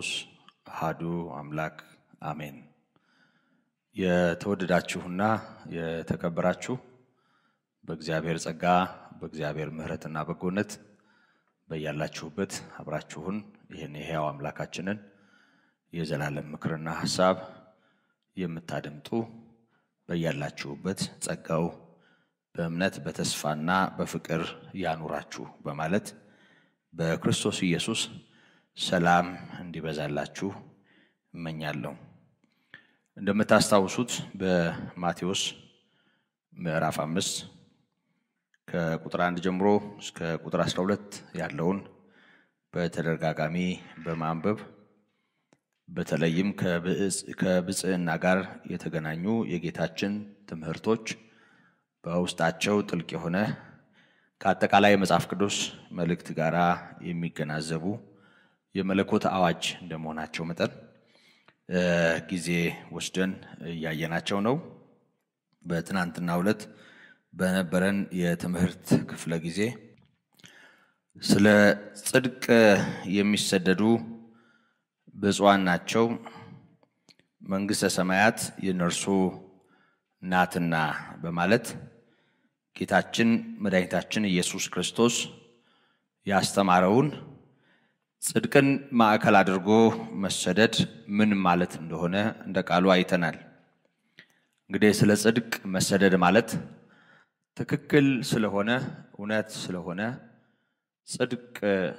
ቅዱስ አሃዱ አምላክ አሜን። የተወደዳችሁና የተከበራችሁ በእግዚአብሔር ጸጋ በእግዚአብሔር ምሕረትና በጎነት በያላችሁበት አብራችሁን ይህን የሕያው አምላካችንን የዘላለም ምክርና ሐሳብ የምታደምጡ በያላችሁበት ጸጋው በእምነት በተስፋና በፍቅር ያኑራችሁ በማለት በክርስቶስ ኢየሱስ ሰላም እንዲበዛላችሁ እመኛለሁ። እንደምታስታውሱት በማቴዎስ ምዕራፍ አምስት ከቁጥር አንድ ጀምሮ እስከ ቁጥር 12 ያለውን በተደጋጋሚ በማንበብ በተለይም ከብፅዕና ጋር የተገናኙ የጌታችን ትምህርቶች በውስጣቸው ጥልቅ የሆነ ከአጠቃላይ የመጽሐፍ ቅዱስ መልእክት ጋር የሚገናዘቡ የመለኮት አዋጅ እንደመሆናቸው መጠን ጊዜ ወስደን እያየናቸው ነው። በትናንትናው ዕለት በነበረን የትምህርት ክፍለ ጊዜ ስለ ጽድቅ የሚሰደዱ ብፁዓን ናቸው፣ መንግሥተ ሰማያት የነርሱ ናትና በማለት ጌታችን መድኃኒታችን ኢየሱስ ክርስቶስ ያስተማረውን ጽድቅን ማዕከል አድርጎ መሰደድ ምን ማለት እንደሆነ እንደ ቃሉ አይተናል። እንግዲህ ስለ ጽድቅ መሰደድ ማለት ትክክል ስለሆነ እውነት ስለሆነ ጽድቅ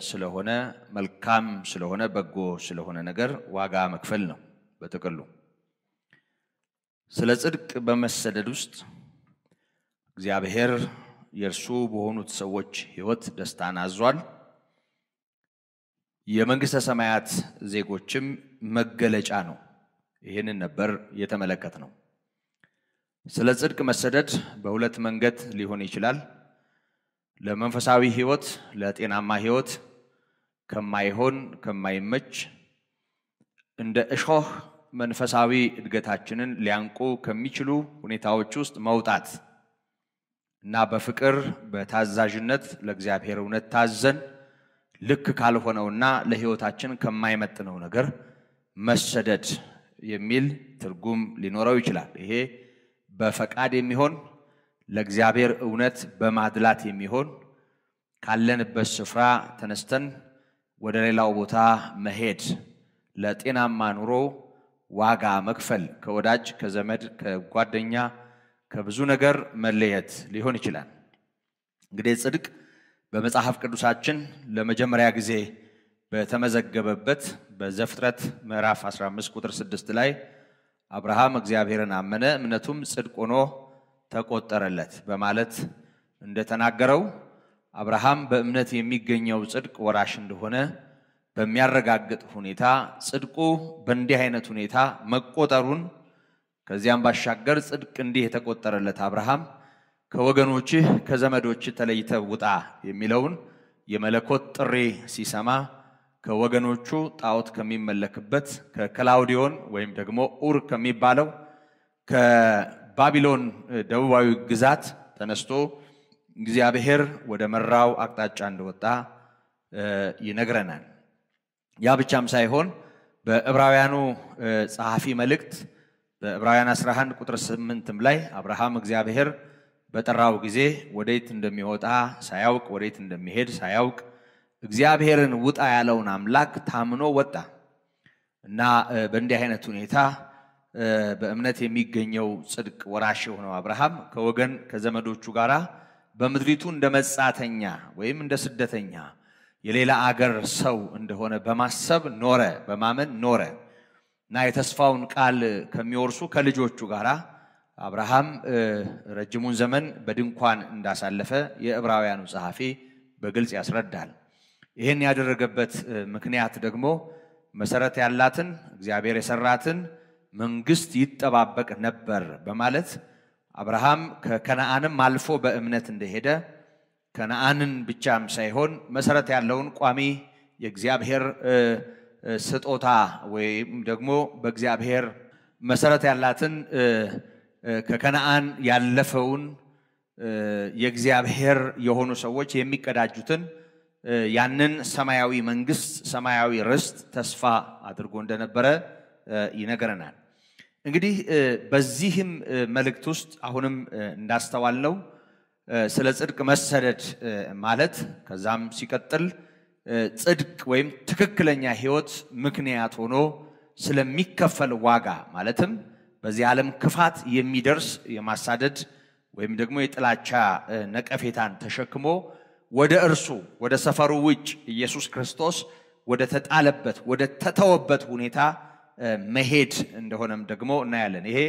ስለሆነ መልካም ስለሆነ በጎ ስለሆነ ነገር ዋጋ መክፈል ነው። በጥቅሉ ስለ ጽድቅ በመሰደድ ውስጥ እግዚአብሔር የእርሱ በሆኑት ሰዎች ሕይወት ደስታን አዟል። የመንግሥተ ሰማያት ዜጎችም መገለጫ ነው። ይህንን ነበር የተመለከት ነው። ስለ ጽድቅ መሰደድ በሁለት መንገድ ሊሆን ይችላል። ለመንፈሳዊ ሕይወት፣ ለጤናማ ሕይወት ከማይሆን ከማይመች እንደ እሾህ መንፈሳዊ እድገታችንን ሊያንቁ ከሚችሉ ሁኔታዎች ውስጥ መውጣት እና በፍቅር በታዛዥነት ለእግዚአብሔር እውነት ታዘን ልክ ካልሆነውና ለሕይወታችን ከማይመጥነው ነገር መሰደድ የሚል ትርጉም ሊኖረው ይችላል። ይሄ በፈቃድ የሚሆን ለእግዚአብሔር እውነት በማድላት የሚሆን ካለንበት ስፍራ ተነስተን ወደ ሌላው ቦታ መሄድ ለጤናማ ኑሮ ዋጋ መክፈል ከወዳጅ ከዘመድ ከጓደኛ ከብዙ ነገር መለየት ሊሆን ይችላል። እንግዲህ ጽድቅ በመጽሐፍ ቅዱሳችን ለመጀመሪያ ጊዜ በተመዘገበበት በዘፍጥረት ምዕራፍ 15 ቁጥር 6 ላይ አብርሃም እግዚአብሔርን አመነ፣ እምነቱም ጽድቅ ሆኖ ተቆጠረለት በማለት እንደተናገረው አብርሃም በእምነት የሚገኘው ጽድቅ ወራሽ እንደሆነ በሚያረጋግጥ ሁኔታ ጽድቁ በእንዲህ አይነት ሁኔታ መቆጠሩን ከዚያም ባሻገር ጽድቅ እንዲህ የተቆጠረለት አብርሃም ከወገኖችህ ከዘመዶችህ ተለይተህ ውጣ የሚለውን የመለኮት ጥሪ ሲሰማ ከወገኖቹ ጣዖት ከሚመለክበት ከከላውዲዮን ወይም ደግሞ ኡር ከሚባለው ከባቢሎን ደቡባዊ ግዛት ተነስቶ እግዚአብሔር ወደ መራው አቅጣጫ እንደወጣ ይነግረናል። ያ ብቻም ሳይሆን በዕብራውያኑ ጸሐፊ መልእክት በዕብራውያን 11 ቁጥር 8ም ላይ አብርሃም እግዚአብሔር በጠራው ጊዜ ወዴት እንደሚወጣ ሳያውቅ ወዴት እንደሚሄድ ሳያውቅ እግዚአብሔርን ውጣ ያለውን አምላክ ታምኖ ወጣ እና በእንዲህ አይነት ሁኔታ በእምነት የሚገኘው ጽድቅ ወራሽ የሆነው አብርሃም ከወገን ከዘመዶቹ ጋር በምድሪቱ እንደ መጻተኛ ወይም እንደ ስደተኛ የሌላ አገር ሰው እንደሆነ በማሰብ ኖረ፣ በማመን ኖረ እና የተስፋውን ቃል ከሚወርሱ ከልጆቹ ጋር አብርሃም ረጅሙን ዘመን በድንኳን እንዳሳለፈ የዕብራውያኑ ጸሐፊ በግልጽ ያስረዳል። ይህን ያደረገበት ምክንያት ደግሞ መሰረት ያላትን እግዚአብሔር የሰራትን መንግስት ይጠባበቅ ነበር በማለት አብርሃም ከከነአንም አልፎ በእምነት እንደሄደ ከነአንን ብቻም ሳይሆን መሰረት ያለውን ቋሚ የእግዚአብሔር ስጦታ ወይም ደግሞ በእግዚአብሔር መሰረት ያላትን ከከነአን ያለፈውን የእግዚአብሔር የሆኑ ሰዎች የሚቀዳጁትን ያንን ሰማያዊ መንግስት ሰማያዊ ርስት ተስፋ አድርጎ እንደነበረ እ፣ ይነግረናል። እንግዲህ በዚህም መልእክት ውስጥ አሁንም እ፣ እንዳስተዋልነው እ፣ ስለ ጽድቅ መሰደድ ማለት ከዛም ሲቀጥል ጽድቅ ወይም ትክክለኛ ሕይወት ምክንያት ሆኖ ስለሚከፈል ዋጋ ማለትም በዚህ ዓለም ክፋት የሚደርስ የማሳደድ ወይም ደግሞ የጥላቻ ነቀፌታን ተሸክሞ ወደ እርሱ ወደ ሰፈሩ ውጭ ኢየሱስ ክርስቶስ ወደ ተጣለበት ወደ ተተወበት ሁኔታ መሄድ እንደሆነም ደግሞ እናያለን። ይሄ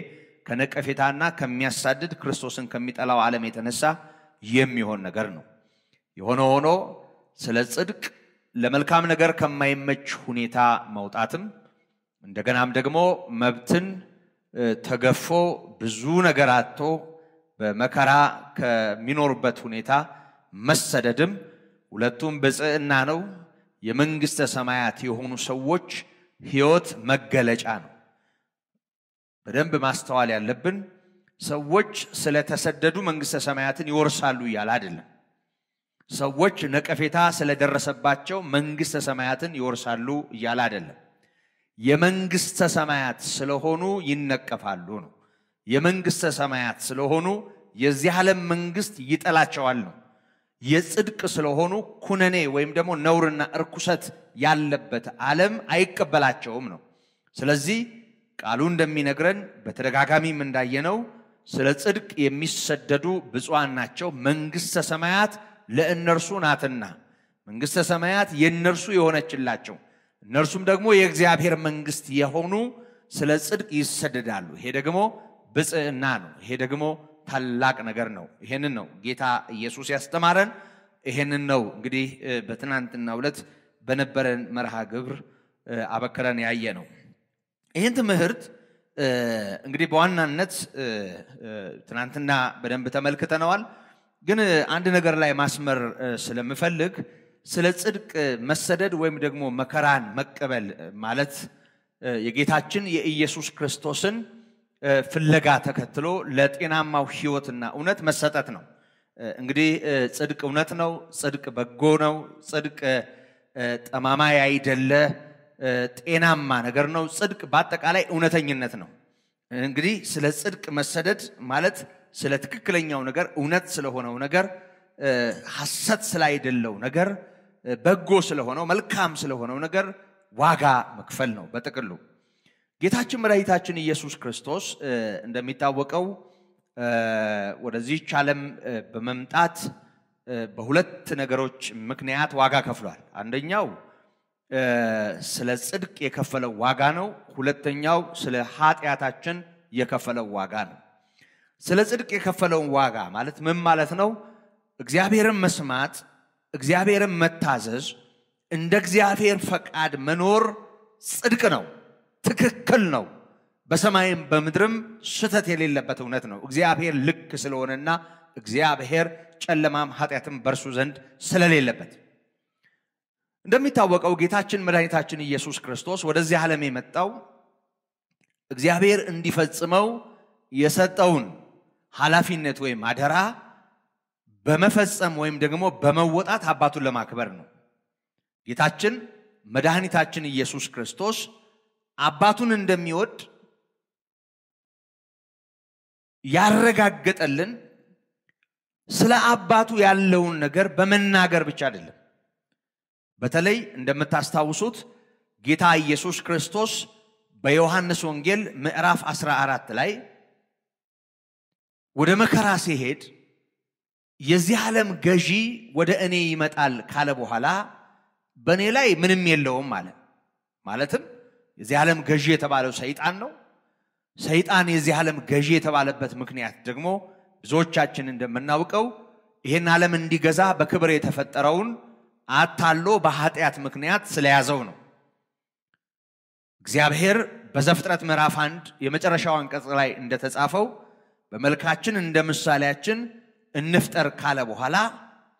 ከነቀፌታና ከሚያሳድድ ክርስቶስን ከሚጠላው ዓለም የተነሳ የሚሆን ነገር ነው። የሆነ ሆኖ ስለ ጽድቅ ለመልካም ነገር ከማይመች ሁኔታ መውጣትም እንደገናም ደግሞ መብትን ተገፎ ብዙ ነገር አጥቶ በመከራ ከሚኖሩበት ሁኔታ መሰደድም ሁለቱም ብፅዕና ነው። የመንግሥተ ሰማያት የሆኑ ሰዎች ሕይወት መገለጫ ነው። በደንብ ማስተዋል ያለብን ሰዎች ስለተሰደዱ መንግሥተ ሰማያትን ይወርሳሉ እያለ አይደለም። ሰዎች ነቀፌታ ስለደረሰባቸው መንግሥተ ሰማያትን ይወርሳሉ እያለ አይደለም። የመንግሥተ ሰማያት ስለሆኑ ይነቀፋሉ ነው። የመንግሥተ ሰማያት ስለሆኑ የዚህ ዓለም መንግሥት ይጠላቸዋል ነው። የጽድቅ ስለሆኑ ኩነኔ ወይም ደግሞ ነውርና እርኩሰት ያለበት ዓለም አይቀበላቸውም ነው። ስለዚህ ቃሉ እንደሚነግረን በተደጋጋሚም እንዳየነው ስለ ጽድቅ የሚሰደዱ ብፁዓን ናቸው፣ መንግሥተ ሰማያት ለእነርሱ ናትና። መንግሥተ ሰማያት የእነርሱ የሆነችላቸው እነርሱም ደግሞ የእግዚአብሔር መንግሥት የሆኑ ስለ ጽድቅ ይሰደዳሉ። ይሄ ደግሞ ብፅዕና ነው። ይሄ ደግሞ ታላቅ ነገር ነው። ይሄንን ነው ጌታ ኢየሱስ ያስተማረን። ይሄንን ነው እንግዲህ እ፣ በትናንትናው ዕለት በነበረን መርሃ ግብር አበክረን ያየ ነው። ይህን ትምህርት እንግዲህ በዋናነት ትናንትና በደንብ ተመልክተነዋል። ግን አንድ ነገር ላይ ማስመር ስለምፈልግ ስለ ጽድቅ መሰደድ ወይም ደግሞ መከራን መቀበል ማለት የጌታችን የኢየሱስ ክርስቶስን ፍለጋ ተከትሎ ለጤናማው ሕይወትና እውነት መሰጠት ነው። እንግዲህ ጽድቅ እውነት ነው። ጽድቅ በጎ ነው። ጽድቅ ጠማማ ያይደለ ጤናማ ነገር ነው። ጽድቅ በአጠቃላይ እውነተኝነት ነው። እንግዲህ ስለ ጽድቅ መሰደድ ማለት ስለ ትክክለኛው ነገር እውነት ስለሆነው ነገር ሐሰት ስላይደለው ነገር በጎ ስለሆነው መልካም ስለሆነው ነገር ዋጋ መክፈል ነው በጥቅሉ። ጌታችን መድኃኒታችን ኢየሱስ ክርስቶስ እንደሚታወቀው ወደዚህች ዓለም በመምጣት በሁለት ነገሮች ምክንያት ዋጋ ከፍሏል። አንደኛው ስለ ጽድቅ የከፈለው ዋጋ ነው። ሁለተኛው ስለ ኃጢአታችን የከፈለው ዋጋ ነው። ስለ ጽድቅ የከፈለውን ዋጋ ማለት ምን ማለት ነው? እግዚአብሔርን መስማት፣ እግዚአብሔርን መታዘዝ፣ እንደ እግዚአብሔር ፈቃድ መኖር ጽድቅ ነው፣ ትክክል ነው። በሰማይም በምድርም ስህተት የሌለበት እውነት ነው። እግዚአብሔር ልክ ስለሆነና እግዚአብሔር ጨለማም ኃጢአትም በእርሱ ዘንድ ስለሌለበት እንደሚታወቀው ጌታችን መድኃኒታችን ኢየሱስ ክርስቶስ ወደዚህ ዓለም የመጣው እግዚአብሔር እንዲፈጽመው የሰጠውን ኃላፊነት ወይም አደራ በመፈጸም ወይም ደግሞ በመወጣት አባቱን ለማክበር ነው። ጌታችን መድኃኒታችን ኢየሱስ ክርስቶስ አባቱን እንደሚወድ ያረጋገጠልን ስለ አባቱ ያለውን ነገር በመናገር ብቻ አይደለም። በተለይ እንደምታስታውሱት ጌታ ኢየሱስ ክርስቶስ በዮሐንስ ወንጌል ምዕራፍ 14 ላይ ወደ መከራ ሲሄድ የዚህ ዓለም ገዢ ወደ እኔ ይመጣል ካለ በኋላ በእኔ ላይ ምንም የለውም አለ። ማለትም የዚህ ዓለም ገዢ የተባለው ሰይጣን ነው። ሰይጣን የዚህ ዓለም ገዢ የተባለበት ምክንያት ደግሞ ብዙዎቻችን እንደምናውቀው ይህን ዓለም እንዲገዛ በክብር የተፈጠረውን አታሎ በኃጢአት ምክንያት ስለያዘው ነው። እግዚአብሔር በዘፍጥረት ምዕራፍ አንድ የመጨረሻው አንቀጽ ላይ እንደተጻፈው በመልካችን እንደ ምሳሌያችን እንፍጠር ካለ በኋላ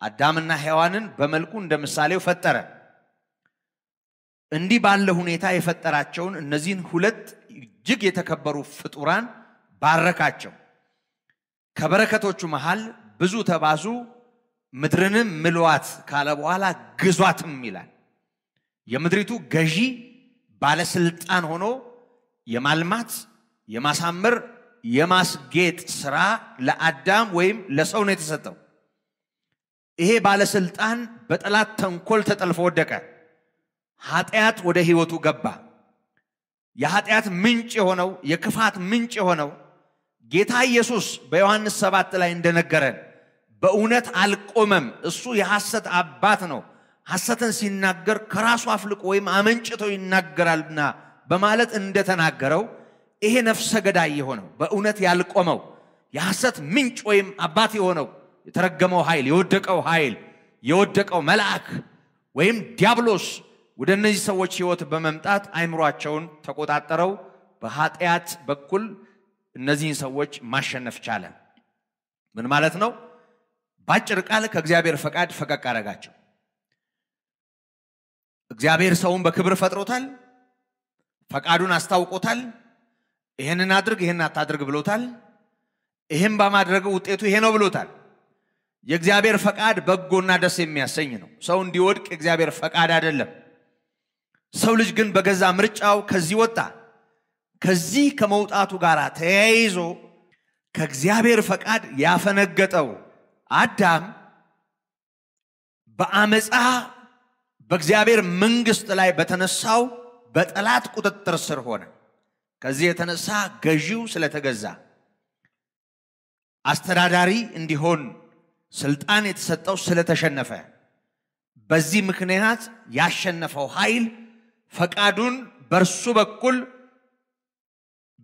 አዳምና ሔዋንን በመልኩ እንደ ምሳሌው ፈጠረ። እንዲህ ባለ ሁኔታ የፈጠራቸውን እነዚህን ሁለት እጅግ የተከበሩ ፍጡራን ባረካቸው። ከበረከቶቹ መሃል ብዙ ተባዙ፣ ምድርንም ምልዋት ካለ በኋላ ግዟትም ይላል። የምድሪቱ ገዢ ባለስልጣን ሆኖ የማልማት የማሳመር የማስጌጥ ስራ ለአዳም ወይም ለሰው ነው የተሰጠው። ይሄ ባለስልጣን በጠላት ተንኮል ተጠልፎ ወደቀ። ኃጢአት ወደ ህይወቱ ገባ። የኃጢአት ምንጭ የሆነው የክፋት ምንጭ የሆነው ጌታ ኢየሱስ በዮሐንስ ሰባት ላይ እንደነገረን በእውነት አልቆመም። እሱ የሐሰት አባት ነው። ሐሰትን ሲናገር ከራሱ አፍልቆ ወይም አመንጭቶ ይናገራልና በማለት እንደተናገረው ይሄ ነፍሰ ገዳይ የሆነው በእውነት ያልቆመው የሐሰት ምንጭ ወይም አባት የሆነው የተረገመው ኃይል የወደቀው ኃይል የወደቀው መልአክ ወይም ዲያብሎስ ወደ እነዚህ ሰዎች ህይወት በመምጣት አይምሯቸውን ተቆጣጠረው። በኃጢአት በኩል እነዚህን ሰዎች ማሸነፍ ቻለ። ምን ማለት ነው? በአጭር ቃል ከእግዚአብሔር ፈቃድ ፈቀቅ አደረጋቸው። እግዚአብሔር ሰውን በክብር ፈጥሮታል። ፈቃዱን አስታውቆታል። ይህንን አድርግ፣ ይህን አታድርግ ብሎታል። ይህም በማድረግ ውጤቱ ይሄ ነው ብሎታል። የእግዚአብሔር ፈቃድ በጎና ደስ የሚያሰኝ ነው። ሰው እንዲወድቅ የእግዚአብሔር ፈቃድ አይደለም። ሰው ልጅ ግን በገዛ ምርጫው ከዚህ ወጣ። ከዚህ ከመውጣቱ ጋር ተያይዞ ከእግዚአብሔር ፈቃድ ያፈነገጠው አዳም በአመፃ በእግዚአብሔር መንግስት ላይ በተነሳው በጠላት ቁጥጥር ስር ሆነ። ከዚህ የተነሳ ገዢው ስለተገዛ አስተዳዳሪ እንዲሆን ስልጣን የተሰጠው ስለተሸነፈ በዚህ ምክንያት ያሸነፈው ኃይል ፈቃዱን በእርሱ በኩል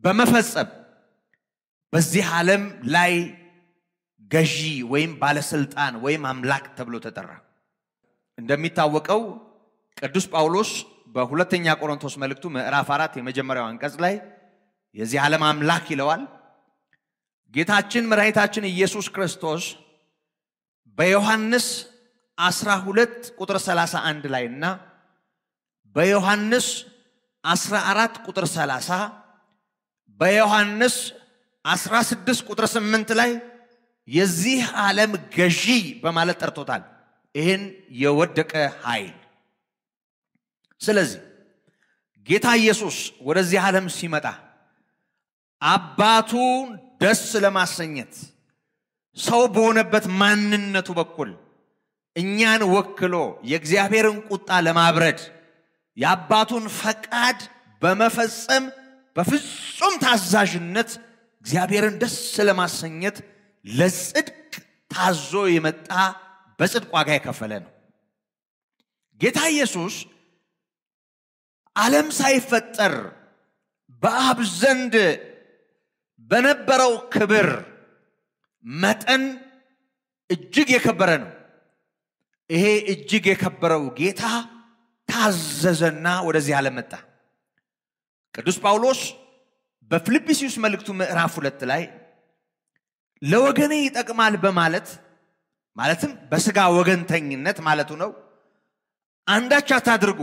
በመፈጸም በዚህ ዓለም ላይ ገዢ ወይም ባለስልጣን ወይም አምላክ ተብሎ ተጠራ። እንደሚታወቀው ቅዱስ ጳውሎስ በሁለተኛ ቆሮንቶስ መልእክቱ ምዕራፍ አራት የመጀመሪያው አንቀጽ ላይ የዚህ ዓለም አምላክ ይለዋል። ጌታችን መድኃኒታችን ኢየሱስ ክርስቶስ በዮሐንስ 12 ቁጥር 31 ላይ እና በዮሐንስ 14 ቁጥር 30 በዮሐንስ 16 ቁጥር 8 ላይ የዚህ ዓለም ገዢ በማለት ጠርቶታል። ይህን የወደቀ ኃይል። ስለዚህ ጌታ ኢየሱስ ወደዚህ ዓለም ሲመጣ አባቱን ደስ ለማሰኘት ሰው በሆነበት ማንነቱ በኩል እኛን ወክሎ የእግዚአብሔርን ቁጣ ለማብረድ የአባቱን ፈቃድ በመፈጸም በፍጹም ታዛዥነት እግዚአብሔርን ደስ ለማሰኘት ለጽድቅ ታዞ የመጣ በጽድቅ ዋጋ የከፈለ ነው። ጌታ ኢየሱስ ዓለም ሳይፈጠር በአብ ዘንድ በነበረው ክብር መጠን እጅግ የከበረ ነው። ይሄ እጅግ የከበረው ጌታ ታዘዘና ወደዚህ ዓለም መጣ። ቅዱስ ጳውሎስ በፊልጵስዩስ መልእክቱ ምዕራፍ ሁለት ላይ ለወገኔ ይጠቅማል በማለት ማለትም በስጋ ወገንተኝነት ማለቱ ነው። አንዳች አታድርጉ፣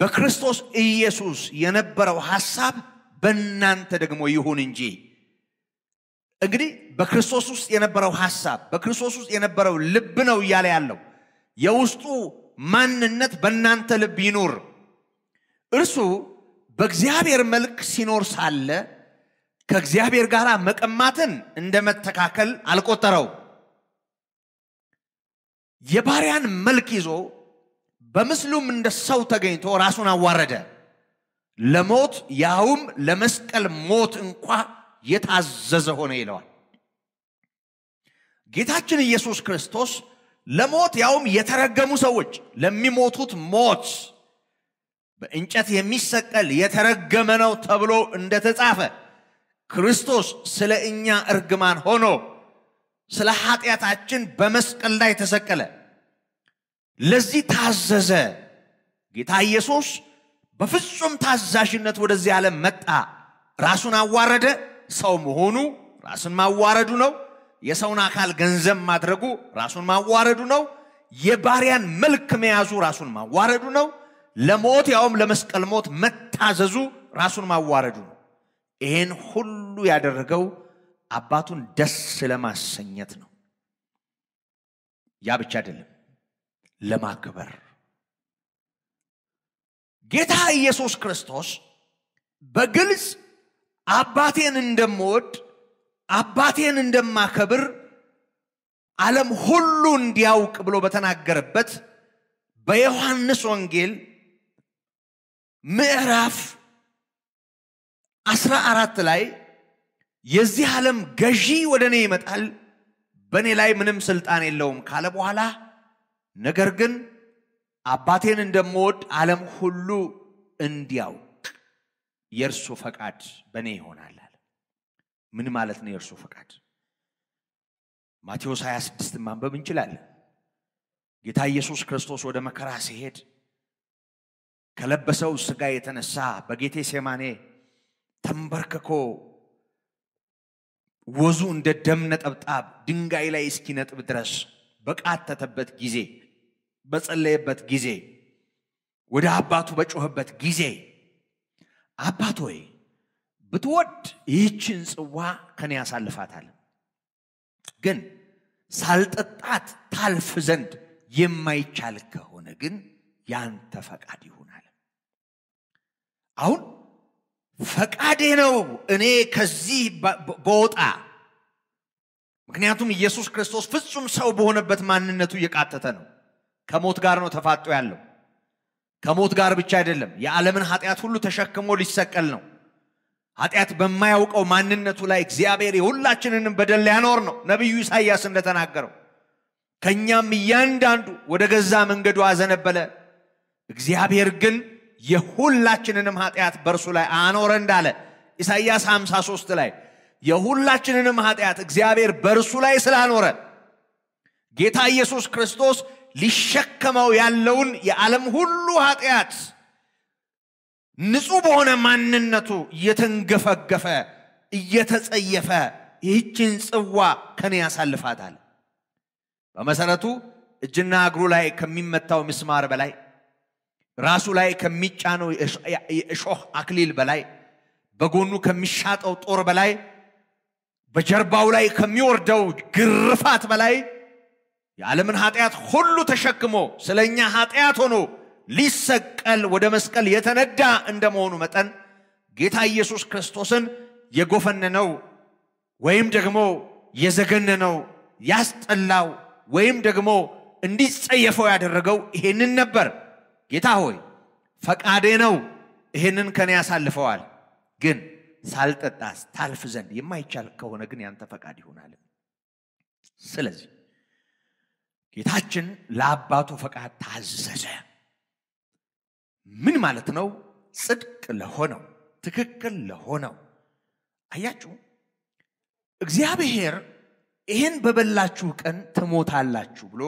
በክርስቶስ ኢየሱስ የነበረው ሐሳብ በእናንተ ደግሞ ይሁን እንጂ። እንግዲህ በክርስቶስ ውስጥ የነበረው ሐሳብ በክርስቶስ ውስጥ የነበረው ልብ ነው እያለ ያለው የውስጡ ማንነት በእናንተ ልብ ይኑር። እርሱ በእግዚአብሔር መልክ ሲኖር ሳለ ከእግዚአብሔር ጋር መቀማትን እንደ መተካከል አልቆጠረው። የባሪያን መልክ ይዞ በምስሉም እንደ ሰው ተገኝቶ ራሱን አዋረደ፣ ለሞት ያውም ለመስቀል ሞት እንኳ የታዘዘ ሆነ ይለዋል። ጌታችን ኢየሱስ ክርስቶስ ለሞት ያውም የተረገሙ ሰዎች ለሚሞቱት ሞት በእንጨት የሚሰቀል የተረገመ ነው ተብሎ እንደተጻፈ ክርስቶስ ስለ እኛ እርግማን ሆኖ ስለ ኃጢአታችን በመስቀል ላይ ተሰቀለ። ለዚህ ታዘዘ። ጌታ ኢየሱስ በፍጹም ታዛዥነት ወደዚህ ዓለም መጣ። ራሱን አዋረደ። ሰው መሆኑ ራሱን ማዋረዱ ነው። የሰውን አካል ገንዘብ ማድረጉ ራሱን ማዋረዱ ነው። የባሪያን መልክ መያዙ ራሱን ማዋረዱ ነው። ለሞት ያውም ለመስቀል ሞት መታዘዙ ራሱን ማዋረዱ ነው። ይህን ሁሉ ያደረገው አባቱን ደስ ለማሰኘት ነው። ያ ብቻ አይደለም፣ ለማክበር። ጌታ ኢየሱስ ክርስቶስ በግልጽ አባቴን እንደምወድ አባቴን እንደማከብር ዓለም ሁሉ እንዲያውቅ ብሎ በተናገረበት በዮሐንስ ወንጌል ምዕራፍ አስራ አራት ላይ የዚህ ዓለም ገዢ ወደ እኔ ይመጣል፣ በእኔ ላይ ምንም ስልጣን የለውም ካለ በኋላ ነገር ግን አባቴን እንደምወድ ዓለም ሁሉ እንዲያውቅ የእርሱ ፈቃድ በእኔ ይሆናል አለ። ምን ማለት ነው የእርሱ ፈቃድ? ማቴዎስ 26 ማንበብ እንችላለን። ጌታ ኢየሱስ ክርስቶስ ወደ መከራ ሲሄድ ከለበሰው ሥጋ የተነሳ በጌቴ ሴማኔ ተንበርክኮ ወዙ እንደ ደም ነጠብጣብ ድንጋይ ላይ እስኪነጥብ ድረስ በቃተተበት ጊዜ በጸለየበት ጊዜ ወደ አባቱ በጮኸበት ጊዜ አባት ሆይ ብትወድ ይህችን ጽዋ ከኔ ያሳልፋታል፣ ግን ሳልጠጣት ታልፍ ዘንድ የማይቻል ከሆነ ግን ያንተ ፈቃድ ይሆናል። አሁን ፈቃዴ ነው እኔ ከዚህ በወጣ ምክንያቱም ኢየሱስ ክርስቶስ ፍጹም ሰው በሆነበት ማንነቱ እየቃተተ ነው። ከሞት ጋር ነው ተፋጦ ያለው። ከሞት ጋር ብቻ አይደለም፣ የዓለምን ኃጢአት ሁሉ ተሸክሞ ሊሰቀል ነው። ኃጢአት በማያውቀው ማንነቱ ላይ እግዚአብሔር የሁላችንንም በደል ሊያኖር ነው። ነቢዩ ኢሳይያስ እንደተናገረው ከእኛም እያንዳንዱ ወደ ገዛ መንገዱ አዘነበለ፣ እግዚአብሔር ግን የሁላችንንም ኃጢአት በእርሱ ላይ አኖረ እንዳለ ኢሳይያስ 53 ላይ የሁላችንንም ኃጢአት እግዚአብሔር በእርሱ ላይ ስላኖረ ጌታ ኢየሱስ ክርስቶስ ሊሸከመው ያለውን የዓለም ሁሉ ኃጢአት ንጹሕ በሆነ ማንነቱ እየተንገፈገፈ እየተጸየፈ ይህችን ጽዋ ከኔ ያሳልፋታል። በመሰረቱ እጅና እግሩ ላይ ከሚመታው ምስማር በላይ ራሱ ላይ ከሚጫነው የእሾህ አክሊል በላይ በጎኑ ከሚሻጠው ጦር በላይ በጀርባው ላይ ከሚወርደው ግርፋት በላይ የዓለምን ኃጢአት ሁሉ ተሸክሞ ስለ እኛ ኃጢአት ሆኖ ሊሰቀል ወደ መስቀል የተነዳ እንደመሆኑ መጠን ጌታ ኢየሱስ ክርስቶስን የጎፈነነው ወይም ደግሞ የዘገነነው ያስጠላው ወይም ደግሞ እንዲጸየፈው ያደረገው ይሄንን ነበር። ጌታ ሆይ ፈቃዴ ነው፣ ይሄንን ከኔ ያሳልፈዋል፣ ግን ሳልጠጣስ ታልፍ ዘንድ የማይቻል ከሆነ ግን ያንተ ፈቃድ ይሆናል። ስለዚህ ጌታችን ለአባቱ ፈቃድ ታዘዘ። ምን ማለት ነው? ጽድቅ ለሆነው ትክክል ለሆነው አያችሁ፣ እግዚአብሔር ይህን በበላችሁ ቀን ትሞታላችሁ ብሎ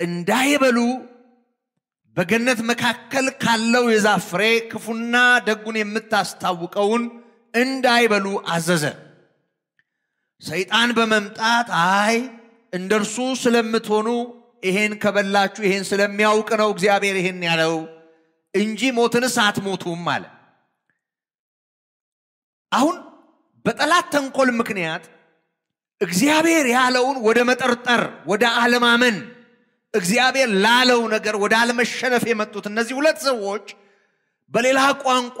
እንዳይበሉ በገነት መካከል ካለው የዛፍ ፍሬ ክፉና ደጉን የምታስታውቀውን እንዳይበሉ አዘዘ። ሰይጣን በመምጣት አይ እንደ እርሱ ስለምትሆኑ ይሄን ከበላችሁ ይሄን ስለሚያውቅ ነው እግዚአብሔር ይሄን ያለው እንጂ ሞትንስ አትሞቱም አለ። አሁን በጠላት ተንኮል ምክንያት እግዚአብሔር ያለውን ወደ መጠርጠር፣ ወደ አለማመን፣ እግዚአብሔር ላለው ነገር ወደ አለመሸነፍ የመጡት እነዚህ ሁለት ሰዎች በሌላ ቋንቋ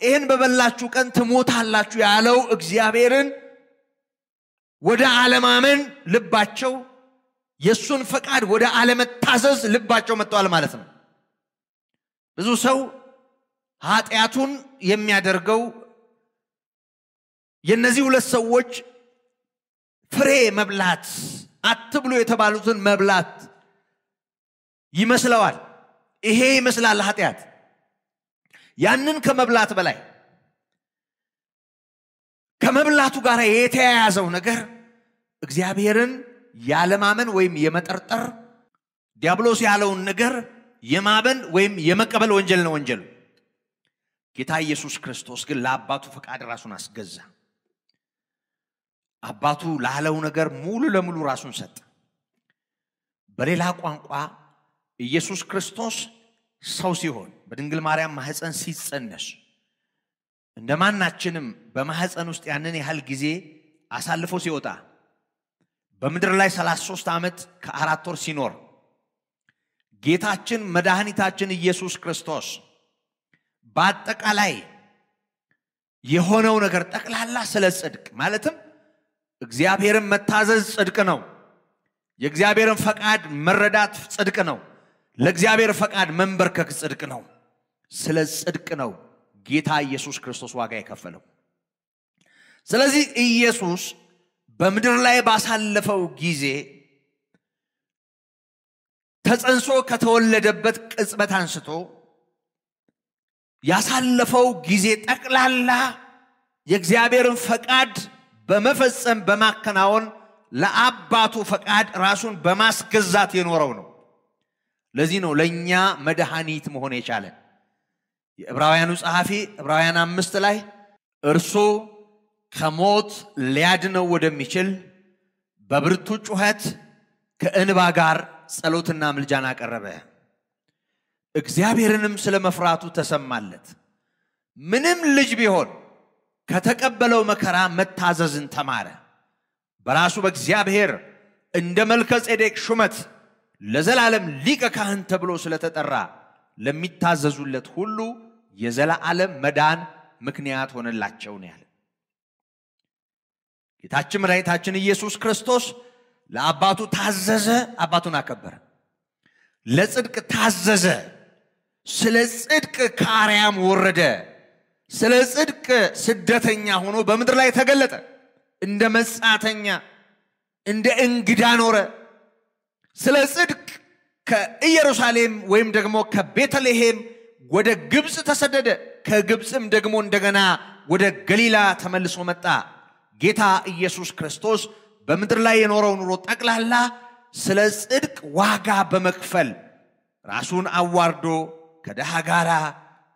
ይህን በበላችሁ ቀን ትሞታላችሁ ያለው እግዚአብሔርን ወደ አለማመን ልባቸው የእሱን ፈቃድ ወደ አለመታዘዝ ልባቸው መጥተዋል ማለት ነው። ብዙ ሰው ኃጢአቱን የሚያደርገው የእነዚህ ሁለት ሰዎች ፍሬ መብላት አትብሉ የተባሉትን መብላት ይመስለዋል። ይሄ ይመስላል ኃጢአት። ያንን ከመብላት በላይ ከመብላቱ ጋር የተያያዘው ነገር እግዚአብሔርን ያለማመን ወይም የመጠርጠር ዲያብሎስ ያለውን ነገር የማመን ወይም የመቀበል ወንጀል ነው ወንጀሉ። ጌታ ኢየሱስ ክርስቶስ ግን ለአባቱ ፈቃድ ራሱን አስገዛ። አባቱ ላለው ነገር ሙሉ ለሙሉ ራሱን ሰጠ። በሌላ ቋንቋ ኢየሱስ ክርስቶስ ሰው ሲሆን በድንግል ማርያም ማህፀን ሲጸነስ እንደ ማናችንም በማህፀን ውስጥ ያንን ያህል ጊዜ አሳልፎ ሲወጣ በምድር ላይ 33 ዓመት ከአራት ወር ሲኖር ጌታችን መድኃኒታችን ኢየሱስ ክርስቶስ በአጠቃላይ የሆነው ነገር ጠቅላላ ስለ ጽድቅ ማለትም እግዚአብሔርን መታዘዝ ጽድቅ ነው። የእግዚአብሔርን ፈቃድ መረዳት ጽድቅ ነው። ለእግዚአብሔር ፈቃድ መንበርከክ ጽድቅ ነው። ስለ ጽድቅ ነው ጌታ ኢየሱስ ክርስቶስ ዋጋ የከፈለው። ስለዚህ ኢየሱስ በምድር ላይ ባሳለፈው ጊዜ ተጸንሶ ከተወለደበት ቅጽበት አንስቶ ያሳለፈው ጊዜ ጠቅላላ የእግዚአብሔርን ፈቃድ በመፈጸም በማከናወን ለአባቱ ፈቃድ ራሱን በማስገዛት የኖረው ነው። ለዚህ ነው ለእኛ መድኃኒት መሆን የቻለ። የዕብራውያኑ ጸሐፊ ዕብራውያን አምስት ላይ እርሱ ከሞት ሊያድነው ወደሚችል በብርቱ ጩኸት ከእንባ ጋር ጸሎትና ምልጃን አቀረበ። እግዚአብሔርንም ስለ መፍራቱ ተሰማለት። ምንም ልጅ ቢሆን ከተቀበለው መከራ መታዘዝን ተማረ። በራሱ በእግዚአብሔር እንደ መልከ ጼዴቅ ሹመት ለዘላለም ሊቀ ካህን ተብሎ ስለተጠራ ለሚታዘዙለት ሁሉ የዘላለም መዳን ምክንያት ሆነላቸው ነው ያለ። ጌታችን መድኃኒታችን ኢየሱስ ክርስቶስ ለአባቱ ታዘዘ፣ አባቱን አከበረ። ለጽድቅ ታዘዘ፣ ስለ ጽድቅ ከአርያም ወረደ። ስለ ጽድቅ ስደተኛ ሆኖ በምድር ላይ ተገለጠ። እንደ መጻተኛ እንደ እንግዳ ኖረ። ስለ ጽድቅ ከኢየሩሳሌም ወይም ደግሞ ከቤተልሔም ወደ ግብፅ ተሰደደ። ከግብፅም ደግሞ እንደገና ወደ ገሊላ ተመልሶ መጣ። ጌታ ኢየሱስ ክርስቶስ በምድር ላይ የኖረው ኑሮ ጠቅላላ ስለ ጽድቅ ዋጋ በመክፈል ራሱን አዋርዶ ከድሃ ጋራ